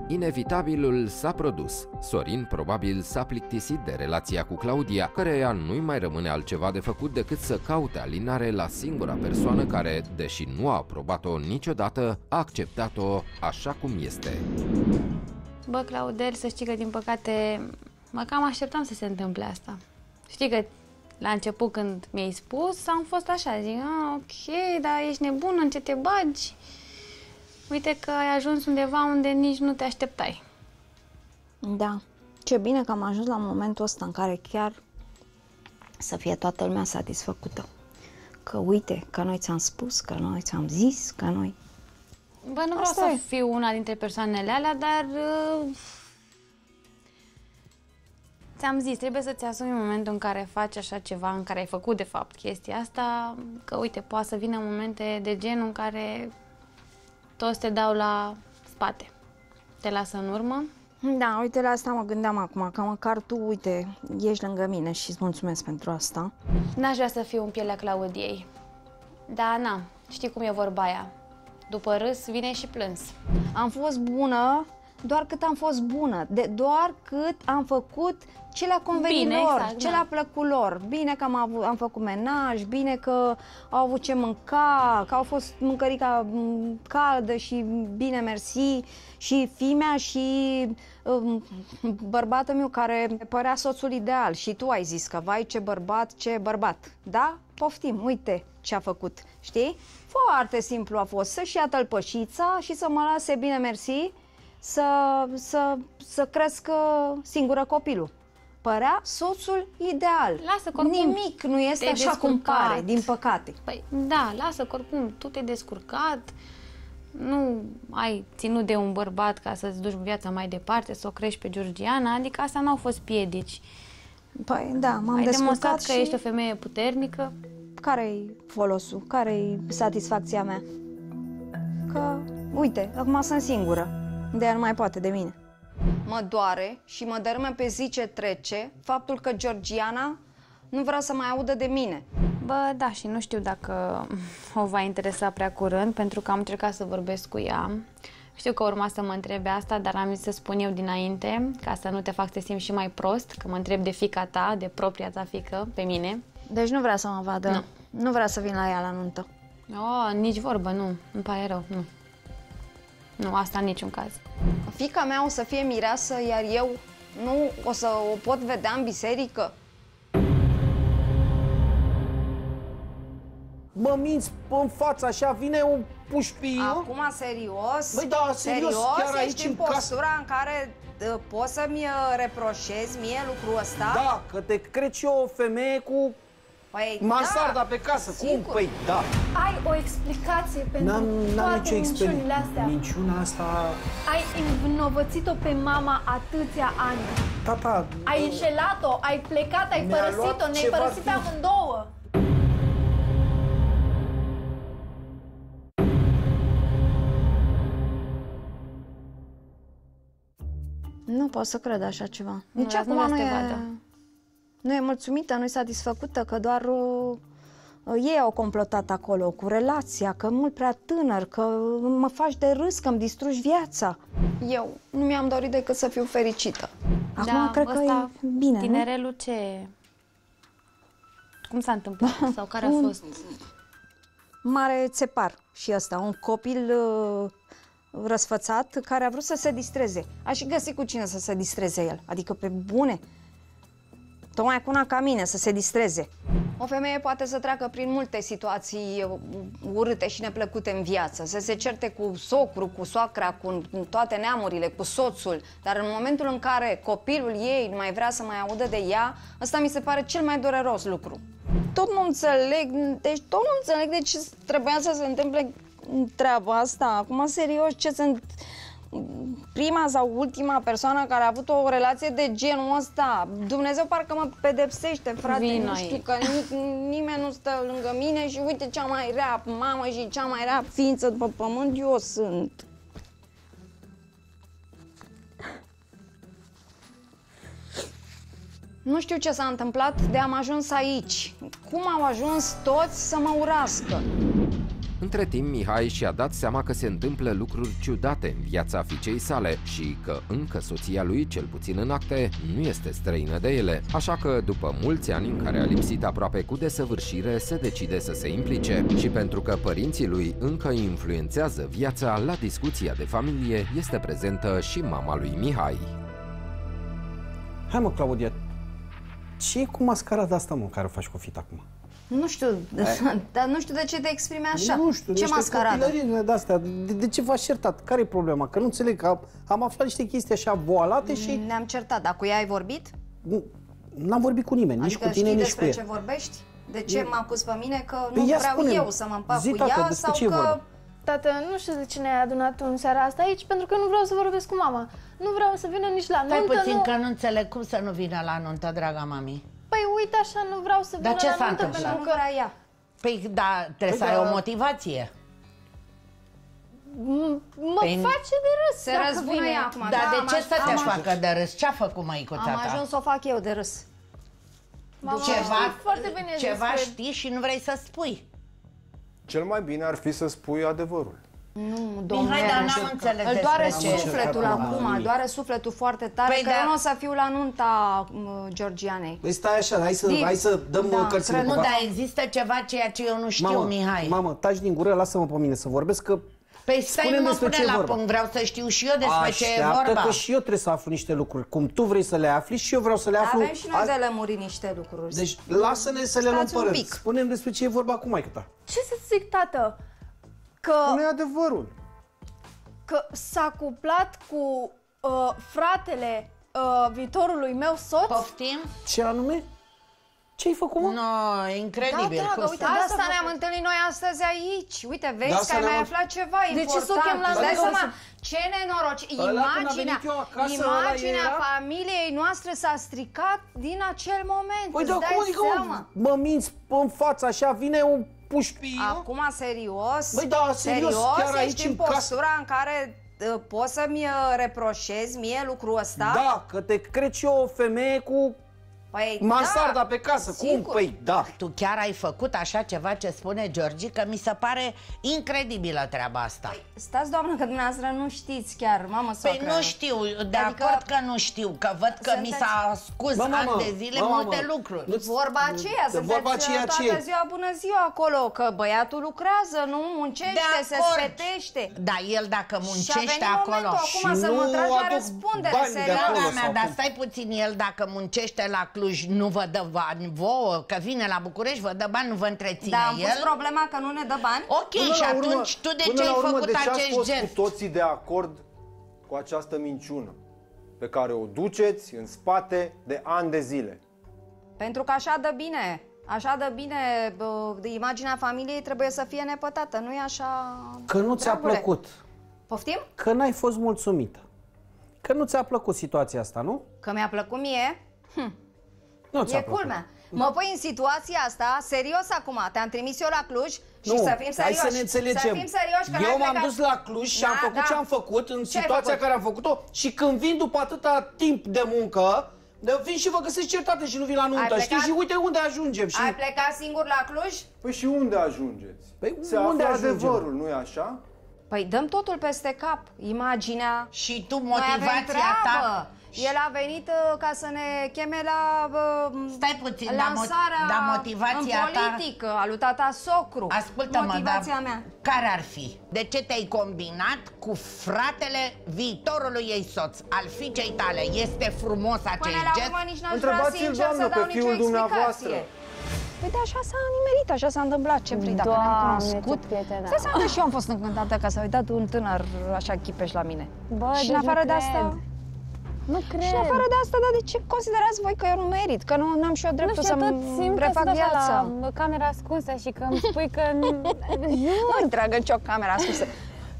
[SPEAKER 8] Inevitabilul s-a produs. Sorin probabil s-a plictisit de relația cu Claudia, căreia nu-i mai rămâne altceva de făcut decât să caute alinare la singura persoană care, deși nu a aprobat-o niciodată, a acceptat-o așa cum este.
[SPEAKER 2] Bă, Claudel, să știi că, din păcate, mă cam așteptam să se întâmple asta. Știi că la început când mi-ai spus, am fost așa, zic, ah, ok, dar ești nebună, în ce te bagi? Uite că ai ajuns undeva unde nici nu te așteptai.
[SPEAKER 3] Da. Ce bine că am ajuns la momentul ăsta în care chiar să fie toată lumea satisfăcută. Că uite, că noi ți-am spus, că noi ți-am zis, că noi...
[SPEAKER 2] Bă, nu vreau
[SPEAKER 3] Asta
[SPEAKER 2] să
[SPEAKER 3] e.
[SPEAKER 2] fiu una dintre persoanele alea, dar... Uh, ți-am zis, trebuie să-ți asumi în momentul în care faci așa ceva, în care ai făcut de fapt chestia asta, că uite, poate să vină momente de genul în care toți te dau la spate. Te lasă în urmă.
[SPEAKER 3] Da, uite, la asta mă gândeam acum, că măcar tu, uite, ești lângă mine și îți mulțumesc pentru asta.
[SPEAKER 2] N-aș vrea să fiu în pielea Claudiei. Da, na, știi cum e vorba aia. După râs vine și plâns.
[SPEAKER 3] Am fost bună doar cât am fost bună, de doar cât am făcut ce le-a convenit
[SPEAKER 2] Bine,
[SPEAKER 3] lor,
[SPEAKER 2] exact,
[SPEAKER 3] ce
[SPEAKER 2] da.
[SPEAKER 3] le-a plăcut lor. Bine că am, avut, am făcut menaj, bine că au avut ce mânca, că au fost mâncărica m, caldă și bine mersi și fimea și um, bărbatul meu care părea soțul ideal și tu ai zis că vai ce bărbat, ce bărbat. Da? Poftim, uite ce a făcut, știi? Foarte simplu a fost să-și ia tălpășița și să mă lase bine mersi să, să, să crească singură copilul. Părea soțul ideal.
[SPEAKER 2] Lasă că oricum
[SPEAKER 3] Nimic nu este
[SPEAKER 2] te-ai
[SPEAKER 3] așa cum
[SPEAKER 2] descurcat.
[SPEAKER 3] pare, din păcate.
[SPEAKER 2] Păi da, lasă că oricum tu te-ai descurcat, nu ai ținut de un bărbat ca să-ți duci viața mai departe, să o crești pe Georgiana, adică asta n-au fost piedici.
[SPEAKER 3] Păi da, m-am
[SPEAKER 2] ai
[SPEAKER 3] descurcat
[SPEAKER 2] demonstrat că
[SPEAKER 3] și
[SPEAKER 2] ești o femeie puternică.
[SPEAKER 3] care-i folosul? Care-i satisfacția mea? Că, uite, acum sunt singură. De ea nu mai poate de mine. Mă doare și mă dărâmă pe zi ce trece faptul că Georgiana nu vrea să mai audă de mine.
[SPEAKER 2] Bă, da, și nu știu dacă o va interesa prea curând, pentru că am încercat să vorbesc cu ea. Știu că urma să mă întrebe asta, dar am zis să spun eu dinainte, ca să nu te fac să te simți și mai prost, că mă întreb de fica ta, de propria ta fică, pe mine.
[SPEAKER 3] Deci nu vrea să mă vadă.
[SPEAKER 2] Nu.
[SPEAKER 3] Nu vrea să vin la ea la nuntă.
[SPEAKER 2] Oh, nici vorbă, nu. Îmi pare rău, nu. Nu, asta în niciun caz.
[SPEAKER 3] Fica mea o să fie mireasă, iar eu nu o să o pot vedea în biserică.
[SPEAKER 10] Mă minți în față așa, vine un pușpiu.
[SPEAKER 3] Acum, serios?
[SPEAKER 10] Băi, da, serios, chiar aici
[SPEAKER 3] ești în
[SPEAKER 10] în casă.
[SPEAKER 3] postura în care uh, poți să-mi uh, reproșezi mie lucrul ăsta?
[SPEAKER 10] Da, că te cred și eu o femeie cu
[SPEAKER 3] Păi,
[SPEAKER 10] mansarda
[SPEAKER 3] da,
[SPEAKER 10] pe casă. Cum?
[SPEAKER 3] sigur.
[SPEAKER 10] Păi, da.
[SPEAKER 1] Ai o explicație pentru
[SPEAKER 10] N-am, n-am
[SPEAKER 1] toate
[SPEAKER 10] nicio
[SPEAKER 1] minciunile
[SPEAKER 10] experiență.
[SPEAKER 1] astea.
[SPEAKER 10] Minciuna asta...
[SPEAKER 1] Ai învinovățit-o pe mama atâția ani.
[SPEAKER 10] Tata,
[SPEAKER 1] Ai înșelat-o, ai plecat, ai
[SPEAKER 10] Mi-a
[SPEAKER 1] părăsit-o,
[SPEAKER 10] luat
[SPEAKER 1] ne-ai
[SPEAKER 10] ceva
[SPEAKER 1] părăsit pe
[SPEAKER 10] timp.
[SPEAKER 1] amândouă.
[SPEAKER 3] Nu pot să cred așa ceva.
[SPEAKER 2] Nu,
[SPEAKER 3] Nici
[SPEAKER 2] las, nu
[SPEAKER 3] acum
[SPEAKER 2] vrea
[SPEAKER 3] nu
[SPEAKER 2] să te
[SPEAKER 3] e,
[SPEAKER 2] vadă.
[SPEAKER 3] Nu e mulțumită, nu e satisfăcută, că doar uh, ei au complotat acolo cu relația, că mult prea tânăr, că mă faci de râs, că îmi distrugi viața. Eu nu mi-am dorit decât să fiu fericită. Acum
[SPEAKER 2] Da,
[SPEAKER 3] cred că
[SPEAKER 2] ăsta,
[SPEAKER 3] e bine, nu?
[SPEAKER 2] Tinerelul ce... Cum s-a întâmplat? Sau care a
[SPEAKER 3] Un-
[SPEAKER 2] fost?
[SPEAKER 3] mare țepar și ăsta, un copil uh, răsfățat care a vrut să se distreze. Aș și găsit cu cine să se distreze el, adică pe bune. Tocmai cu una ca mine, să se distreze. O femeie poate să treacă prin multe situații uh, urâte și neplăcute în viață, să se certe cu socru, cu soacra, cu cu toate neamurile, cu soțul, dar în momentul în care copilul ei nu mai vrea să mai audă de ea, ăsta mi se pare cel mai dureros lucru. Tot nu înțeleg, deci tot nu înțeleg de ce trebuia să se întâmple treaba asta. Acum, serios, ce sunt prima sau ultima persoană care a avut o relație de genul ăsta. Dumnezeu parcă mă pedepsește, frate.
[SPEAKER 2] Vino
[SPEAKER 3] nu știu
[SPEAKER 2] aici.
[SPEAKER 3] că ni- nimeni nu stă lângă mine și uite cea mai rea mamă și cea mai rea ființă după pământ eu sunt. Nu știu ce s-a întâmplat de am ajuns aici. Cum au ajuns toți să mă urască?
[SPEAKER 8] Între timp, Mihai și-a dat seama că se întâmplă lucruri ciudate în viața fiicei sale și că încă soția lui, cel puțin în acte, nu este străină de ele. Așa că, după mulți ani în care a lipsit aproape cu desăvârșire, se decide să se implice. Și pentru că părinții lui încă îi influențează viața, la discuția de familie este prezentă și mama lui Mihai.
[SPEAKER 10] Hai mă, Claudia, ce e cu mascarada asta, mă, care o faci cu fit acum?
[SPEAKER 3] Nu știu, dar nu știu de ce te exprimi așa.
[SPEAKER 10] Nu știu,
[SPEAKER 3] ce
[SPEAKER 10] niște
[SPEAKER 3] mascaradă?
[SPEAKER 10] copilării de astea. De, de ce v-ați certat? Care e problema? Că nu înțeleg, că am, am aflat niște chestii așa voalate și
[SPEAKER 3] Ne-am certat, dar cu ea ai vorbit?
[SPEAKER 10] nu- n-am vorbit cu nimeni, nici
[SPEAKER 3] adică
[SPEAKER 10] cu tine,
[SPEAKER 3] știi
[SPEAKER 10] nici cu
[SPEAKER 3] despre
[SPEAKER 10] ea.
[SPEAKER 3] ce vorbești? De ce m-a pus pe mine că
[SPEAKER 10] Păi
[SPEAKER 3] nu
[SPEAKER 10] ia
[SPEAKER 3] vreau
[SPEAKER 10] spune-mi.
[SPEAKER 3] eu să mă împac
[SPEAKER 10] Zi,
[SPEAKER 3] cu
[SPEAKER 10] tată,
[SPEAKER 3] ea
[SPEAKER 10] despre
[SPEAKER 3] sau
[SPEAKER 10] ce e
[SPEAKER 3] că...
[SPEAKER 10] vorba?
[SPEAKER 1] Tată, nu știu de ce ne-ai adunat în seara asta aici, pentru că nu vreau să vorbesc cu mama. Nu vreau să vină nici la
[SPEAKER 11] Stai
[SPEAKER 1] nuntă,
[SPEAKER 11] puțin
[SPEAKER 1] nu...
[SPEAKER 11] că nu înțeleg cum să nu vină la nuntă, draga mami.
[SPEAKER 1] Păi uite așa, nu vreau să vină
[SPEAKER 11] Dar ce
[SPEAKER 1] la
[SPEAKER 11] s-a
[SPEAKER 1] nuntă,
[SPEAKER 11] întâmplat?
[SPEAKER 1] pentru
[SPEAKER 3] Nu
[SPEAKER 1] că
[SPEAKER 3] vrea ea.
[SPEAKER 11] Păi da, trebuie
[SPEAKER 10] Păi
[SPEAKER 11] să ai
[SPEAKER 10] da.
[SPEAKER 11] o motivație.
[SPEAKER 1] m- mă
[SPEAKER 11] Păi-
[SPEAKER 1] face de râs
[SPEAKER 3] Se
[SPEAKER 1] dacă
[SPEAKER 3] răzbună
[SPEAKER 1] vine.
[SPEAKER 3] ea acum.
[SPEAKER 11] Dar
[SPEAKER 3] da,
[SPEAKER 11] de
[SPEAKER 3] am
[SPEAKER 11] ce
[SPEAKER 3] aj-
[SPEAKER 11] să te
[SPEAKER 3] am
[SPEAKER 11] facă de râs? Ce-a făcut măicuța
[SPEAKER 3] Am
[SPEAKER 11] ta?
[SPEAKER 3] ajuns să o fac eu de râs.
[SPEAKER 1] Mama
[SPEAKER 11] Ceva,
[SPEAKER 1] știe foarte bine
[SPEAKER 11] ceva
[SPEAKER 1] despre...
[SPEAKER 11] știi și nu vrei să spui.
[SPEAKER 12] Cel mai bine ar fi să spui adevărul.
[SPEAKER 3] Nu, domnule.
[SPEAKER 11] Mihai, dar
[SPEAKER 3] Ernest.
[SPEAKER 11] n-am înțeles
[SPEAKER 3] Îl
[SPEAKER 11] despre
[SPEAKER 3] doare
[SPEAKER 11] ce.
[SPEAKER 3] sufletul acum, doare sufletul foarte tare
[SPEAKER 11] Păi
[SPEAKER 3] că
[SPEAKER 11] da.
[SPEAKER 3] eu nu o să fiu la nunta m, Georgianei.
[SPEAKER 10] Păi stai așa, hai să,
[SPEAKER 3] Din-
[SPEAKER 10] hai să dăm
[SPEAKER 3] da,
[SPEAKER 10] da, cărțile
[SPEAKER 3] cred-
[SPEAKER 10] pe
[SPEAKER 11] Nu,
[SPEAKER 10] față.
[SPEAKER 11] dar există ceva ceea ce eu nu știu,
[SPEAKER 10] mamă,
[SPEAKER 11] Mihai.
[SPEAKER 10] Mamă, taci din gură, lasă-mă pe mine să vorbesc, că
[SPEAKER 11] Păi stai,
[SPEAKER 10] Spune-mi
[SPEAKER 11] nu mă
[SPEAKER 10] despre
[SPEAKER 11] pune
[SPEAKER 10] ce e
[SPEAKER 11] la
[SPEAKER 10] vorba.
[SPEAKER 11] punct, vreau să știu și eu despre ce e
[SPEAKER 10] Așteaptă
[SPEAKER 11] vorba.
[SPEAKER 10] că și eu trebuie să aflu niște lucruri. Cum tu vrei să le afli și eu vreau să le aflu.
[SPEAKER 3] Avem și noi
[SPEAKER 10] azi.
[SPEAKER 3] de lămuri niște lucruri.
[SPEAKER 10] Deci lasă-ne să le luăm
[SPEAKER 3] Stați un
[SPEAKER 10] părăți.
[SPEAKER 3] pic.
[SPEAKER 10] Spune-mi despre ce e vorba cu maică ta.
[SPEAKER 1] Ce să zic, tată? Că,
[SPEAKER 12] Spune adevărul.
[SPEAKER 1] că s-a cuplat cu uh, fratele uh, viitorului meu soț?
[SPEAKER 11] Poftim?
[SPEAKER 10] Ce anume? Ce-ai făcut, mă?
[SPEAKER 11] No, incredibil.
[SPEAKER 3] Da, dragă,
[SPEAKER 11] cum
[SPEAKER 3] uite,
[SPEAKER 11] să-
[SPEAKER 3] de
[SPEAKER 1] Asta
[SPEAKER 3] asta
[SPEAKER 1] a
[SPEAKER 3] ne-am
[SPEAKER 1] făcut.
[SPEAKER 3] întâlnit noi astăzi aici. Uite, vezi
[SPEAKER 10] Da,
[SPEAKER 3] că
[SPEAKER 10] asta
[SPEAKER 3] ai mai
[SPEAKER 10] ne-am-
[SPEAKER 3] aflat ceva
[SPEAKER 1] De ce să o
[SPEAKER 3] important.
[SPEAKER 1] chem la
[SPEAKER 3] Îți dai
[SPEAKER 1] nuntă?
[SPEAKER 3] seama ce nenoroci.
[SPEAKER 10] Ăla când a
[SPEAKER 3] Imaginea,
[SPEAKER 10] venit eu acasă, ăla
[SPEAKER 3] imaginea
[SPEAKER 10] era?
[SPEAKER 3] familiei noastre s-a stricat din acel moment.
[SPEAKER 10] Păi,
[SPEAKER 3] Îți
[SPEAKER 10] dar
[SPEAKER 3] dai
[SPEAKER 10] cum adică,
[SPEAKER 3] seama?
[SPEAKER 10] mă, mă minți în față așa, vine un pușpiu?
[SPEAKER 3] Acum, serios?
[SPEAKER 10] Băi, da, serios, chiar aici
[SPEAKER 3] ești în
[SPEAKER 10] în casă?
[SPEAKER 3] postura în care uh, poți să-mi uh, reproșezi mie lucrul ăsta?
[SPEAKER 10] Da, că te cred și eu o femeie cu
[SPEAKER 3] Păi,
[SPEAKER 10] mansarda
[SPEAKER 3] da,
[SPEAKER 10] pe casă. Cum?
[SPEAKER 3] sigur.
[SPEAKER 10] Păi, da.
[SPEAKER 11] Tu chiar ai făcut așa ceva ce spune Georgi, că mi se pare incredibilă treaba asta.
[SPEAKER 3] Păi, stați, doamnă, că dumneavoastră nu știți chiar, mamă
[SPEAKER 11] Păi
[SPEAKER 3] soacră.
[SPEAKER 11] nu știu, de
[SPEAKER 3] Adică-
[SPEAKER 11] acord că nu știu, că văd că mi
[SPEAKER 3] Sunteți-
[SPEAKER 11] s-a scuz
[SPEAKER 10] Mă,
[SPEAKER 11] ani
[SPEAKER 10] mamă,
[SPEAKER 11] de zile
[SPEAKER 10] mă, mamă,
[SPEAKER 11] multe lucruri.
[SPEAKER 10] nu-ți-
[SPEAKER 3] Vorba aceea,
[SPEAKER 10] De
[SPEAKER 3] să
[SPEAKER 10] vorba aceea
[SPEAKER 3] toată
[SPEAKER 10] ce?
[SPEAKER 3] ziua, bună ziua acolo, că băiatul lucrează, nu muncește,
[SPEAKER 11] De
[SPEAKER 3] se
[SPEAKER 11] acord.
[SPEAKER 3] sfetește.
[SPEAKER 11] Da, el dacă
[SPEAKER 3] Și a
[SPEAKER 11] muncește
[SPEAKER 3] venit
[SPEAKER 11] acolo...
[SPEAKER 3] momentul acum
[SPEAKER 10] Și
[SPEAKER 3] să
[SPEAKER 10] nu
[SPEAKER 3] mă tragi la
[SPEAKER 10] aduc
[SPEAKER 3] răspundere,
[SPEAKER 10] bani de
[SPEAKER 3] serios.
[SPEAKER 10] acolo.
[SPEAKER 11] Draga mea,
[SPEAKER 10] sau
[SPEAKER 11] dar
[SPEAKER 10] cum?
[SPEAKER 11] stai puțin, el dacă muncește la Cluj nu vă dă bani vouă, că vine la București, vă dă bani, nu vă întreține
[SPEAKER 3] Da, am pus
[SPEAKER 11] el?
[SPEAKER 3] problema că nu ne dă bani.
[SPEAKER 11] Ok,
[SPEAKER 12] Până
[SPEAKER 11] și
[SPEAKER 12] la urmă-
[SPEAKER 11] atunci tu de
[SPEAKER 12] până
[SPEAKER 11] ce
[SPEAKER 12] la
[SPEAKER 11] ai
[SPEAKER 12] urmă,
[SPEAKER 11] făcut
[SPEAKER 12] de ce ați
[SPEAKER 11] acest
[SPEAKER 12] fost
[SPEAKER 11] gest?
[SPEAKER 12] cu toții de acord cu această minciună pe care o duceți în spate de ani de zile?
[SPEAKER 3] Pentru că așa dă bine. Așa dă bine, bă, de imaginea familiei trebuie să fie nepătată, nu e așa...
[SPEAKER 10] Că nu ți-a
[SPEAKER 3] dragule?
[SPEAKER 10] plăcut.
[SPEAKER 3] Poftim?
[SPEAKER 10] Că n-ai fost mulțumită. Că nu ți-a plăcut situația asta, nu?
[SPEAKER 3] Că mi-a plăcut mie?
[SPEAKER 10] Nu ți-a
[SPEAKER 3] E
[SPEAKER 10] plăcut.
[SPEAKER 3] culmea. Mă pui în situația asta, serios acum, te-am trimis eu la Cluj și
[SPEAKER 10] nu,
[SPEAKER 3] să fim
[SPEAKER 10] hai
[SPEAKER 3] serioși.
[SPEAKER 10] să ne înțelegem.
[SPEAKER 3] Să fim serioși că
[SPEAKER 10] Eu
[SPEAKER 3] n-ai
[SPEAKER 10] m-am
[SPEAKER 3] plecat-
[SPEAKER 10] dus la Cluj și am
[SPEAKER 3] Da,
[SPEAKER 10] făcut
[SPEAKER 3] da.
[SPEAKER 10] ce am făcut în
[SPEAKER 3] Ce ai
[SPEAKER 10] situația
[SPEAKER 3] făcut?
[SPEAKER 10] care am făcut-o și când vin după atâta timp de muncă, de vin și vă găsesc certate și nu vin la nuntă,
[SPEAKER 3] plecat?
[SPEAKER 10] știi? Și uite unde ajungem. Și...
[SPEAKER 3] Ai plecat singur la Cluj?
[SPEAKER 12] Păi și unde ajungeți?
[SPEAKER 10] Păi
[SPEAKER 12] Se
[SPEAKER 10] unde
[SPEAKER 12] află
[SPEAKER 10] ajungem?
[SPEAKER 12] adevărul, nu-i așa?
[SPEAKER 3] Păi dăm totul peste cap. Imaginea...
[SPEAKER 11] Și tu
[SPEAKER 3] Noi avem
[SPEAKER 11] motivația ta...
[SPEAKER 3] treabă. El a venit uh, ca să ne cheme la uh,
[SPEAKER 11] Stai puțin, dar mo-
[SPEAKER 3] lansarea
[SPEAKER 11] dar motivația
[SPEAKER 3] în
[SPEAKER 11] ta-
[SPEAKER 3] politică a lui tata Socru.
[SPEAKER 11] Ascultă-mă,
[SPEAKER 3] Motivația
[SPEAKER 11] dar
[SPEAKER 3] mea.
[SPEAKER 11] care ar fi? De ce te-ai combinat cu fratele viitorului ei soț, al fiicei tale? Este frumos acest
[SPEAKER 3] Până la
[SPEAKER 11] gest?
[SPEAKER 3] urmă nici n-aș vrea
[SPEAKER 12] Întrebați-l,
[SPEAKER 3] sincer
[SPEAKER 12] doamnă,
[SPEAKER 3] să
[SPEAKER 12] pe
[SPEAKER 3] dau nicio
[SPEAKER 12] fiul dumneavoastră.
[SPEAKER 3] explicație. Păi de așa s-a nimerit, așa s-a întâmplat, ce vrei, dacă ne-am
[SPEAKER 2] Doamne,
[SPEAKER 3] cunoscut.
[SPEAKER 2] ce prietena.
[SPEAKER 3] Stai seama că și eu am fost încântată că s-a uitat un tânăr așa chipeș la mine.
[SPEAKER 2] Bă,
[SPEAKER 3] și
[SPEAKER 2] deci
[SPEAKER 3] în afară
[SPEAKER 2] nu
[SPEAKER 3] de
[SPEAKER 2] cred.
[SPEAKER 3] asta,
[SPEAKER 2] Nu cred.
[SPEAKER 3] Și în afară de asta, dar de ce considerați voi că eu nu merit? Că nu am și eu
[SPEAKER 2] nu
[SPEAKER 3] dreptul
[SPEAKER 2] știu, tot
[SPEAKER 3] să-mi
[SPEAKER 2] simt că
[SPEAKER 3] refac
[SPEAKER 2] sunt așa
[SPEAKER 3] viața?
[SPEAKER 2] la camera ascunsă și că îmi spui că...
[SPEAKER 3] Nu întreagă nicio camera ascunsă.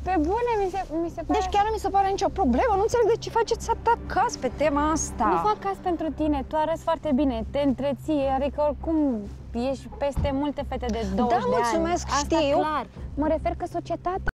[SPEAKER 2] Pe bune, mi se, mi se pare...
[SPEAKER 3] Deci chiar nu mi se pare nicio problemă. Nu înțeleg de ce faceți atâta caz pe tema asta.
[SPEAKER 2] Nu fac caz pentru tine, tu arăți foarte bine, te întreții, adică oricum ești peste multe fete de 20
[SPEAKER 3] Da,
[SPEAKER 2] de ani.
[SPEAKER 3] mulțumesc,
[SPEAKER 2] Asta
[SPEAKER 3] știu.
[SPEAKER 2] clar. Mă refer că societatea